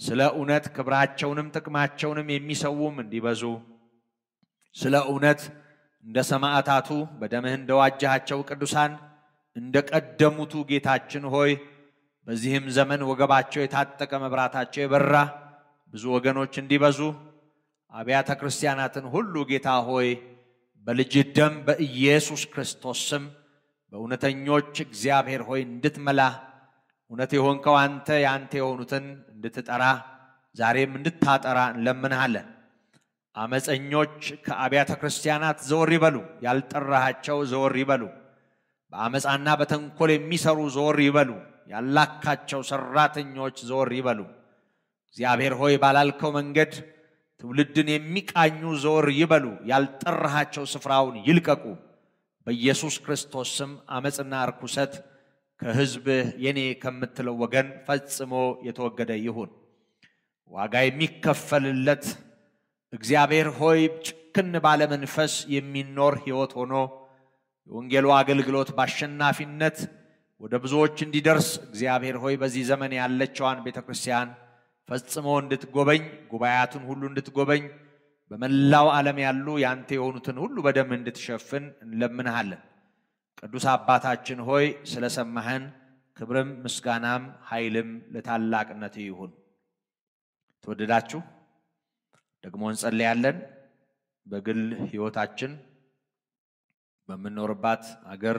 ስለ እውነት ክብራቸውንም ጥቅማቸውንም የሚሰውም እንዲበዙ ስለ እውነት እንደ ሰማዕታቱ በደምህ እንደዋጃቸው ቅዱሳን እንደ ቀደሙቱ ጌታችን ሆይ በዚህም ዘመን ወገባቸው የታጠቀ መብራታቸው የበራ ብዙ ወገኖች እንዲበዙ አብያተ ክርስቲያናትን ሁሉ ጌታ ሆይ በልጅ ደም በኢየሱስ ክርስቶስ ስም በእውነተኞች እግዚአብሔር ሆይ እንድትመላ እውነት የሆንከው አንተ የአንተ የሆኑትን እንድትጠራ ዛሬም እንድታጠራ እንለምንሃለን። አመፀኞች ከአብያተ ክርስቲያናት ዘወር ይበሉ፣ ያልጠራሃቸው ዘወር ይበሉ። በአመፃና በተንኮል የሚሰሩ ዘወር ይበሉ፣ ያላካቸው ሰራተኞች ዘወር ይበሉ። እግዚአብሔር ሆይ ባላልከው መንገድ ትውልድን የሚቃኙ ዘወር ይበሉ፣ ያልጠራሃቸው ስፍራውን ይልቀቁ። በኢየሱስ ክርስቶስ ስም አመፅና ርኩሰት ከሕዝብህ የኔ ከምትለው ወገን ፈጽሞ የተወገደ ይሁን። ዋጋ የሚከፈልለት እግዚአብሔር ሆይ ጭክን ባለ መንፈስ የሚኖር ሕይወት ሆኖ የወንጌሉ አገልግሎት በአሸናፊነት ወደ ብዙዎች እንዲደርስ እግዚአብሔር ሆይ በዚህ ዘመን ያለችዋን ቤተ ክርስቲያን ፈጽሞ እንድትጎበኝ ጉባኤያቱን ሁሉ እንድትጎበኝ በመላው ዓለም ያሉ ያንተ የሆኑትን ሁሉ በደም እንድትሸፍን እንለምንሃለን። ቅዱስ አባታችን ሆይ ስለሰማህን ክብርም ምስጋናም ኃይልም ለታላቅነት ይሁን። ተወደዳችሁ ደግሞ እንጸልያለን። በግል ሕይወታችን በምንኖርባት አገር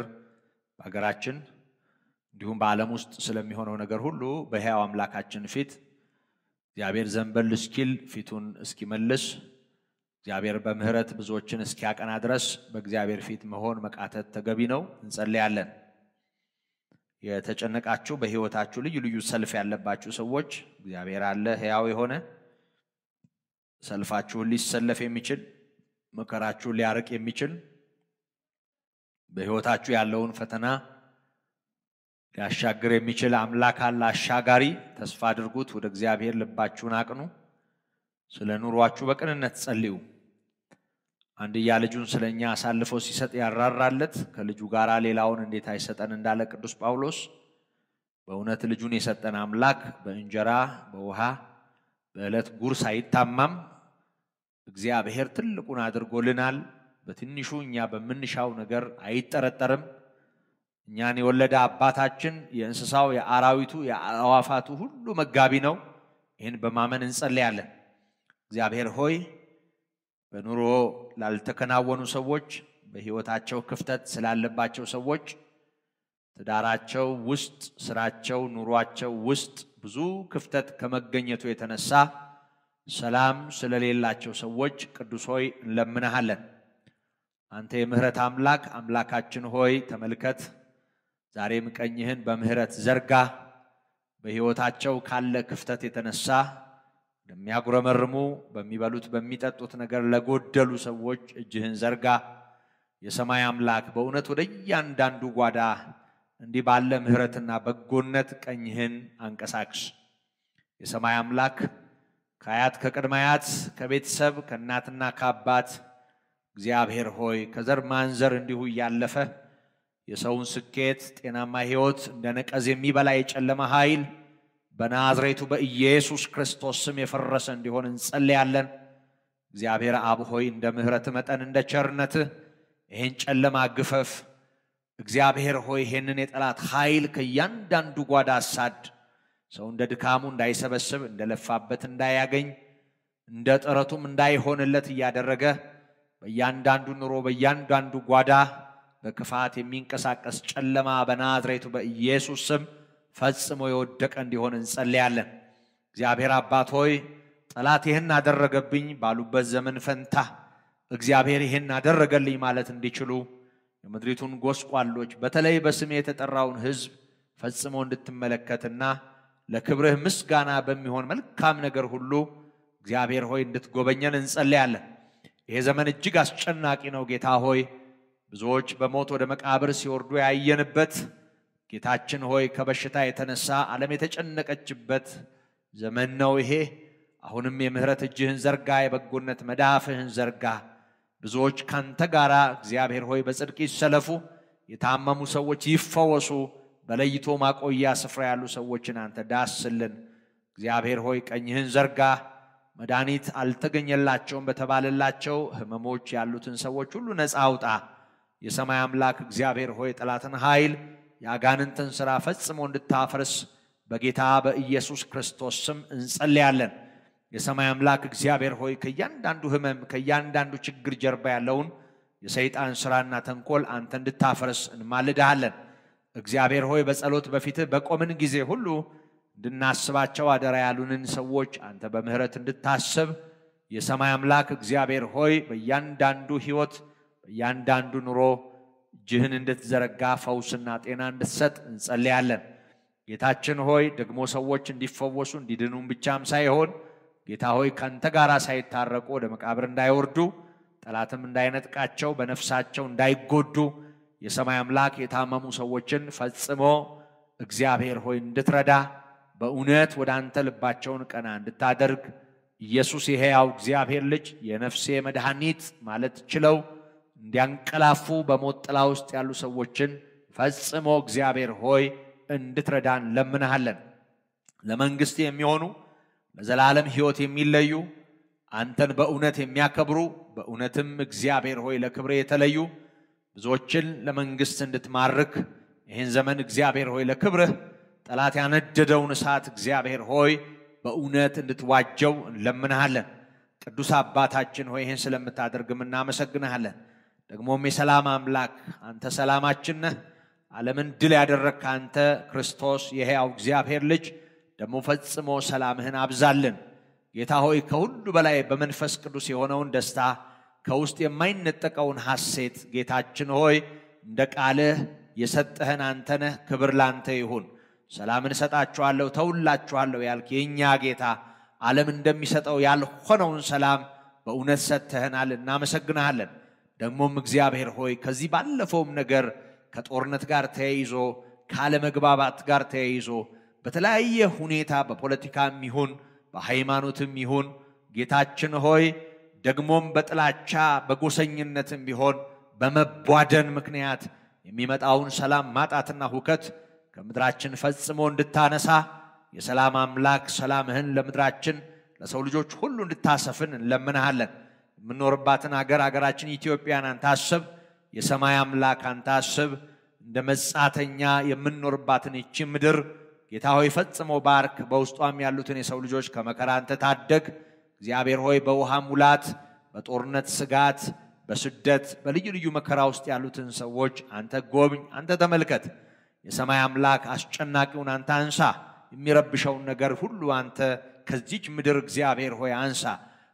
በሀገራችን እንዲሁም በዓለም ውስጥ ስለሚሆነው ነገር ሁሉ በሕያው አምላካችን ፊት እግዚአብሔር ዘንበል እስኪል ፊቱን እስኪመልስ እግዚአብሔር በምሕረት ብዙዎችን እስኪያቀና ድረስ በእግዚአብሔር ፊት መሆን መቃተት ተገቢ ነው። እንጸልያለን። የተጨነቃችሁ በሕይወታችሁ ልዩ ልዩ ሰልፍ ያለባችሁ ሰዎች እግዚአብሔር አለ ሕያው የሆነ ሰልፋችሁን ሊሰለፍ የሚችል መከራችሁን ሊያርቅ የሚችል በሕይወታችሁ ያለውን ፈተና ሊያሻግር የሚችል አምላክ አለ አሻጋሪ። ተስፋ አድርጉት። ወደ እግዚአብሔር ልባችሁን አቅኑ። ስለ ኑሯችሁ በቅንነት ጸልዩ። አንድያ ልጁን ስለ እኛ አሳልፎ ሲሰጥ ያራራለት ከልጁ ጋር ሌላውን እንዴት አይሰጠን እንዳለ ቅዱስ ጳውሎስ በእውነት ልጁን የሰጠን አምላክ በእንጀራ በውሃ በዕለት ጉርስ አይታማም። እግዚአብሔር ትልቁን አድርጎልናል። በትንሹ እኛ በምንሻው ነገር አይጠረጠርም። እኛን የወለደ አባታችን የእንስሳው፣ የአራዊቱ፣ የአዕዋፋቱ ሁሉ መጋቢ ነው። ይህን በማመን እንጸልያለን። እግዚአብሔር ሆይ በኑሮ ላልተከናወኑ ሰዎች፣ በሕይወታቸው ክፍተት ስላለባቸው ሰዎች፣ ትዳራቸው ውስጥ፣ ስራቸው፣ ኑሯቸው ውስጥ ብዙ ክፍተት ከመገኘቱ የተነሳ ሰላም ስለሌላቸው ሰዎች ቅዱስ ሆይ እንለምንሃለን። አንተ የምህረት አምላክ አምላካችን ሆይ ተመልከት። ዛሬም ቀኝህን በምህረት ዘርጋ። በሕይወታቸው ካለ ክፍተት የተነሳ እንደሚያጉረመርሙ በሚበሉት በሚጠጡት ነገር ለጎደሉ ሰዎች እጅህን ዘርጋ። የሰማይ አምላክ በእውነት ወደ እያንዳንዱ ጓዳ እንዲህ ባለ ምህረትና በጎነት ቀኝህን አንቀሳቅስ። የሰማይ አምላክ ከአያት ከቅድመ አያት ከቤተሰብ ከእናትና ከአባት እግዚአብሔር ሆይ ከዘር ማንዘር እንዲሁ እያለፈ የሰውን ስኬት ጤናማ ሕይወት እንደ ነቀዝ የሚበላ የጨለማ ኃይል በናዝሬቱ በኢየሱስ ክርስቶስ ስም የፈረሰ እንዲሆን እንጸልያለን። እግዚአብሔር አብ ሆይ እንደ ምሕረት መጠን እንደ ቸርነትህ ይህን ጨለማ ግፈፍ። እግዚአብሔር ሆይ ይህንን የጠላት ኃይል ከእያንዳንዱ ጓዳ አሳድ። ሰው እንደ ድካሙ እንዳይሰበስብ እንደለፋበት እንዳያገኝ እንደ ጥረቱም እንዳይሆንለት እያደረገ በእያንዳንዱ ኑሮ በእያንዳንዱ ጓዳ በክፋት የሚንቀሳቀስ ጨለማ በናዝሬቱ በኢየሱስ ስም ፈጽሞ የወደቀ እንዲሆን እንጸልያለን። እግዚአብሔር አባት ሆይ ጠላት ይህን አደረገብኝ ባሉበት ዘመን ፈንታ እግዚአብሔር ይህን አደረገልኝ ማለት እንዲችሉ የምድሪቱን ጎስቋሎች በተለይ በስሜ የተጠራውን ሕዝብ ፈጽሞ እንድትመለከትና ለክብርህ ምስጋና በሚሆን መልካም ነገር ሁሉ እግዚአብሔር ሆይ እንድትጎበኘን እንጸልያለን። ይሄ ዘመን እጅግ አስጨናቂ ነው። ጌታ ሆይ ብዙዎች በሞት ወደ መቃብር ሲወርዱ ያየንበት ጌታችን ሆይ ከበሽታ የተነሳ ዓለም የተጨነቀችበት ዘመን ነው ይሄ። አሁንም የምህረት እጅህን ዘርጋ፣ የበጎነት መዳፍህን ዘርጋ። ብዙዎች ካንተ ጋር እግዚአብሔር ሆይ በጽድቅ ይሰለፉ፣ የታመሙ ሰዎች ይፈወሱ። በለይቶ ማቆያ ስፍራ ያሉ ሰዎችን አንተ ዳስልን። እግዚአብሔር ሆይ ቀኝህን ዘርጋ። መድኃኒት አልተገኘላቸውም በተባለላቸው ሕመሞች ያሉትን ሰዎች ሁሉ ነፃ አውጣ። የሰማይ አምላክ እግዚአብሔር ሆይ ጠላትን ኃይል የአጋንንትን ሥራ ፈጽሞ እንድታፈርስ በጌታ በኢየሱስ ክርስቶስ ስም እንጸልያለን። የሰማይ አምላክ እግዚአብሔር ሆይ ከእያንዳንዱ ሕመም ከእያንዳንዱ ችግር ጀርባ ያለውን የሰይጣን ሥራና ተንኮል አንተ እንድታፈርስ እንማልድሃለን። እግዚአብሔር ሆይ በጸሎት በፊትህ በቆምን ጊዜ ሁሉ እንድናስባቸው አደራ ያሉንን ሰዎች አንተ በምሕረት እንድታስብ የሰማይ አምላክ እግዚአብሔር ሆይ በእያንዳንዱ ሕይወት በእያንዳንዱ ኑሮ እጅህን እንድትዘረጋ ፈውስና ጤና እንድትሰጥ እንጸልያለን። ጌታችን ሆይ ደግሞ ሰዎች እንዲፈወሱ እንዲድኑም ብቻም ሳይሆን ጌታ ሆይ ከአንተ ጋር ሳይታረቁ ወደ መቃብር እንዳይወርዱ ጠላትም እንዳይነጥቃቸው በነፍሳቸው እንዳይጎዱ የሰማይ አምላክ የታመሙ ሰዎችን ፈጽሞ እግዚአብሔር ሆይ እንድትረዳ በእውነት ወደ አንተ ልባቸውን ቀና እንድታደርግ ኢየሱስ የሕያው እግዚአብሔር ልጅ የነፍሴ መድኃኒት ማለት ችለው እንዲያንቀላፉ በሞት ጥላ ውስጥ ያሉ ሰዎችን ፈጽሞ እግዚአብሔር ሆይ እንድትረዳን ለምንሃለን። ለመንግሥት የሚሆኑ ለዘላለም ሕይወት የሚለዩ አንተን በእውነት የሚያከብሩ በእውነትም እግዚአብሔር ሆይ ለክብር የተለዩ ብዙዎችን ለመንግሥት እንድትማርክ ይህን ዘመን እግዚአብሔር ሆይ ለክብርህ ጠላት ያነደደውን እሳት እግዚአብሔር ሆይ በእውነት እንድትዋጀው እንለምንሃለን። ቅዱስ አባታችን ሆይ ይህን ስለምታደርግም እናመሰግንሃለን። ደግሞም የሰላም አምላክ አንተ ሰላማችን ነህ። ዓለምን ድል ያደረግክ አንተ ክርስቶስ የሕያው እግዚአብሔር ልጅ ደግሞ ፈጽሞ ሰላምህን አብዛልን። ጌታ ሆይ ከሁሉ በላይ በመንፈስ ቅዱስ የሆነውን ደስታ ከውስጥ የማይነጠቀውን ሐሴት ጌታችን ሆይ እንደ ቃልህ የሰጠህን አንተነህ ክብር ላንተ ይሁን። ሰላምን እሰጣችኋለሁ ተውላችኋለሁ ያልክ የእኛ ጌታ ዓለም እንደሚሰጠው ያልሆነውን ሰላም በእውነት ሰጥተህናል፣ እናመሰግንሃለን። ደግሞም እግዚአብሔር ሆይ ከዚህ ባለፈውም ነገር ከጦርነት ጋር ተያይዞ ካለመግባባት ጋር ተያይዞ በተለያየ ሁኔታ በፖለቲካም ይሁን በሃይማኖትም ይሁን ጌታችን ሆይ ደግሞም በጥላቻ በጎሰኝነትም ቢሆን በመቧደን ምክንያት የሚመጣውን ሰላም ማጣትና ሁከት ከምድራችን ፈጽሞ እንድታነሳ የሰላም አምላክ ሰላምህን ለምድራችን ለሰው ልጆች ሁሉ እንድታሰፍን እንለምንሃለን። የምንኖርባትን አገር አገራችን ኢትዮጵያን አንተ የሰማይ አምላክ አንተ አስብ። እንደ መጻተኛ የምንኖርባትን ይቺ ምድር ጌታ ሆይ ፈጽሞ ባርክ። በውስጧም ያሉትን የሰው ልጆች ከመከራ አንተ ታደግ። እግዚአብሔር ሆይ በውሃ ሙላት፣ በጦርነት ስጋት፣ በስደት በልዩ ልዩ መከራ ውስጥ ያሉትን ሰዎች አንተ ጎብኝ፣ አንተ ተመልከት። የሰማይ አምላክ አስጨናቂውን አንተ አንሳ። የሚረብሸውን ነገር ሁሉ አንተ ከዚች ምድር እግዚአብሔር ሆይ አንሳ።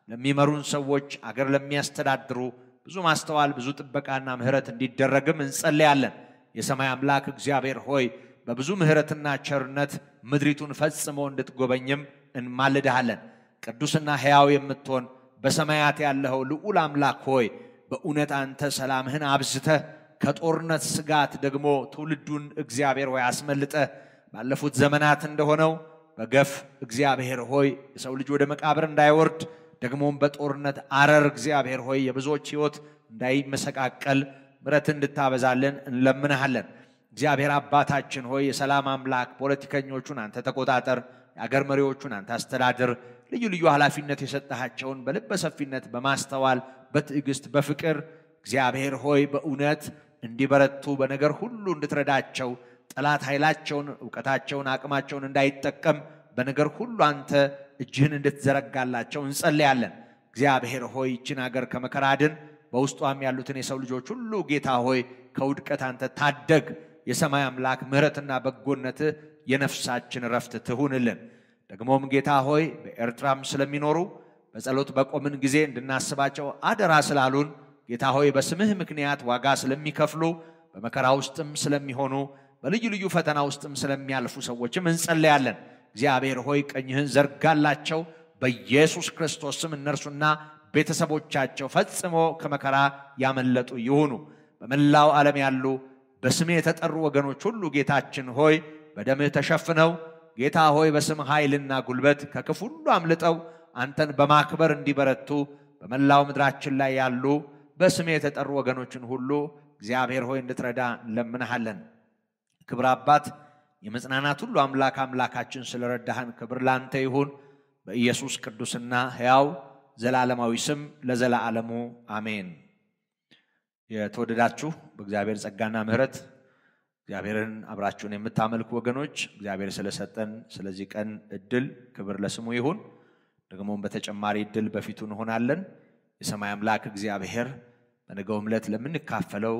ለሚመሩን ሰዎች አገር ለሚያስተዳድሩ ብዙ ማስተዋል፣ ብዙ ጥበቃና ምሕረት እንዲደረግም እንጸልያለን። የሰማይ አምላክ እግዚአብሔር ሆይ በብዙ ምሕረትና ቸርነት ምድሪቱን ፈጽሞ እንድትጎበኝም እንማልድሃለን። ቅዱስና ሕያው የምትሆን በሰማያት ያለኸው ልዑል አምላክ ሆይ በእውነት አንተ ሰላምህን አብዝተህ ከጦርነት ስጋት ደግሞ ትውልዱን እግዚአብሔር ሆይ አስመልጠህ ባለፉት ዘመናት እንደሆነው በገፍ እግዚአብሔር ሆይ የሰው ልጅ ወደ መቃብር እንዳይወርድ ደግሞም በጦርነት አረር እግዚአብሔር ሆይ የብዙዎች ሕይወት እንዳይመሰቃቀል ምሕረት እንድታበዛልን እንለምንሃለን። እግዚአብሔር አባታችን ሆይ የሰላም አምላክ ፖለቲከኞቹን አንተ ተቆጣጠር፣ የአገር መሪዎቹን አንተ አስተዳድር። ልዩ ልዩ ኃላፊነት የሰጠሃቸውን በልበ ሰፊነት በማስተዋል በትዕግስት በፍቅር እግዚአብሔር ሆይ በእውነት እንዲበረቱ በነገር ሁሉ እንድትረዳቸው ጠላት ኃይላቸውን፣ እውቀታቸውን፣ አቅማቸውን እንዳይጠቀም በነገር ሁሉ አንተ እጅህን እንድትዘረጋላቸው እንጸልያለን። እግዚአብሔር ሆይ ይችን አገር ከመከራ አድን። በውስጧም ያሉትን የሰው ልጆች ሁሉ ጌታ ሆይ ከውድቀት አንተ ታደግ። የሰማይ አምላክ ምሕረትና በጎነትህ የነፍሳችን ረፍት ትሁንልን። ደግሞም ጌታ ሆይ በኤርትራም ስለሚኖሩ በጸሎት በቆምን ጊዜ እንድናስባቸው አደራ ስላሉን ጌታ ሆይ በስምህ ምክንያት ዋጋ ስለሚከፍሉ በመከራ ውስጥም ስለሚሆኑ በልዩ ልዩ ፈተና ውስጥም ስለሚያልፉ ሰዎችም እንጸለያለን። እግዚአብሔር ሆይ ቀኝህን ዘርጋላቸው። በኢየሱስ ክርስቶስ ስም እነርሱና ቤተሰቦቻቸው ፈጽሞ ከመከራ ያመለጡ ይሁኑ። በመላው ዓለም ያሉ በስምህ የተጠሩ ወገኖች ሁሉ ጌታችን ሆይ በደምህ ተሸፍነው ጌታ ሆይ በስም ኃይልና ጉልበት ከክፉ ሁሉ አምልጠው አንተን በማክበር እንዲበረቱ በመላው ምድራችን ላይ ያሉ በስሜ የተጠሩ ወገኖችን ሁሉ እግዚአብሔር ሆይ እንድትረዳ እንለምንሃለን። ክብር አባት የመጽናናት ሁሉ አምላክ አምላካችን ስለረዳህን ክብር ላንተ ይሁን። በኢየሱስ ቅዱስና ሕያው ዘላለማዊ ስም ለዘላለሙ አሜን። የተወደዳችሁ በእግዚአብሔር ጸጋና ምሕረት እግዚአብሔርን አብራችሁን የምታመልኩ ወገኖች እግዚአብሔር ስለሰጠን ስለዚህ ቀን እድል ክብር ለስሙ ይሁን። ደግሞም በተጨማሪ እድል በፊቱ እንሆናለን። የሰማይ አምላክ እግዚአብሔር በነገውም ዕለት ለምንካፈለው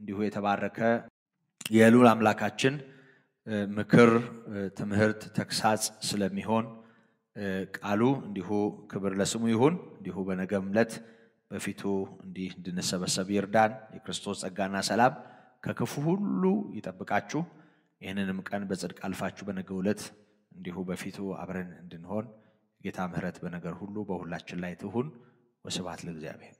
እንዲሁ የተባረከ የልዑል አምላካችን ምክር፣ ትምህርት፣ ተግሳጽ ስለሚሆን ቃሉ እንዲሁ ክብር ለስሙ ይሁን። እንዲሁ በነገም ዕለት በፊቱ እንዲህ እንድንሰበሰብ ይርዳን። የክርስቶስ ጸጋና ሰላም ከክፉ ሁሉ ይጠብቃችሁ። ይህንንም ቀን በጽድቅ አልፋችሁ በነገው ዕለት እንዲሁ በፊቱ አብረን እንድንሆን ጌታ ምሕረት በነገር ሁሉ በሁላችን ላይ ትሁን። ወስብሐት ለእግዚአብሔር።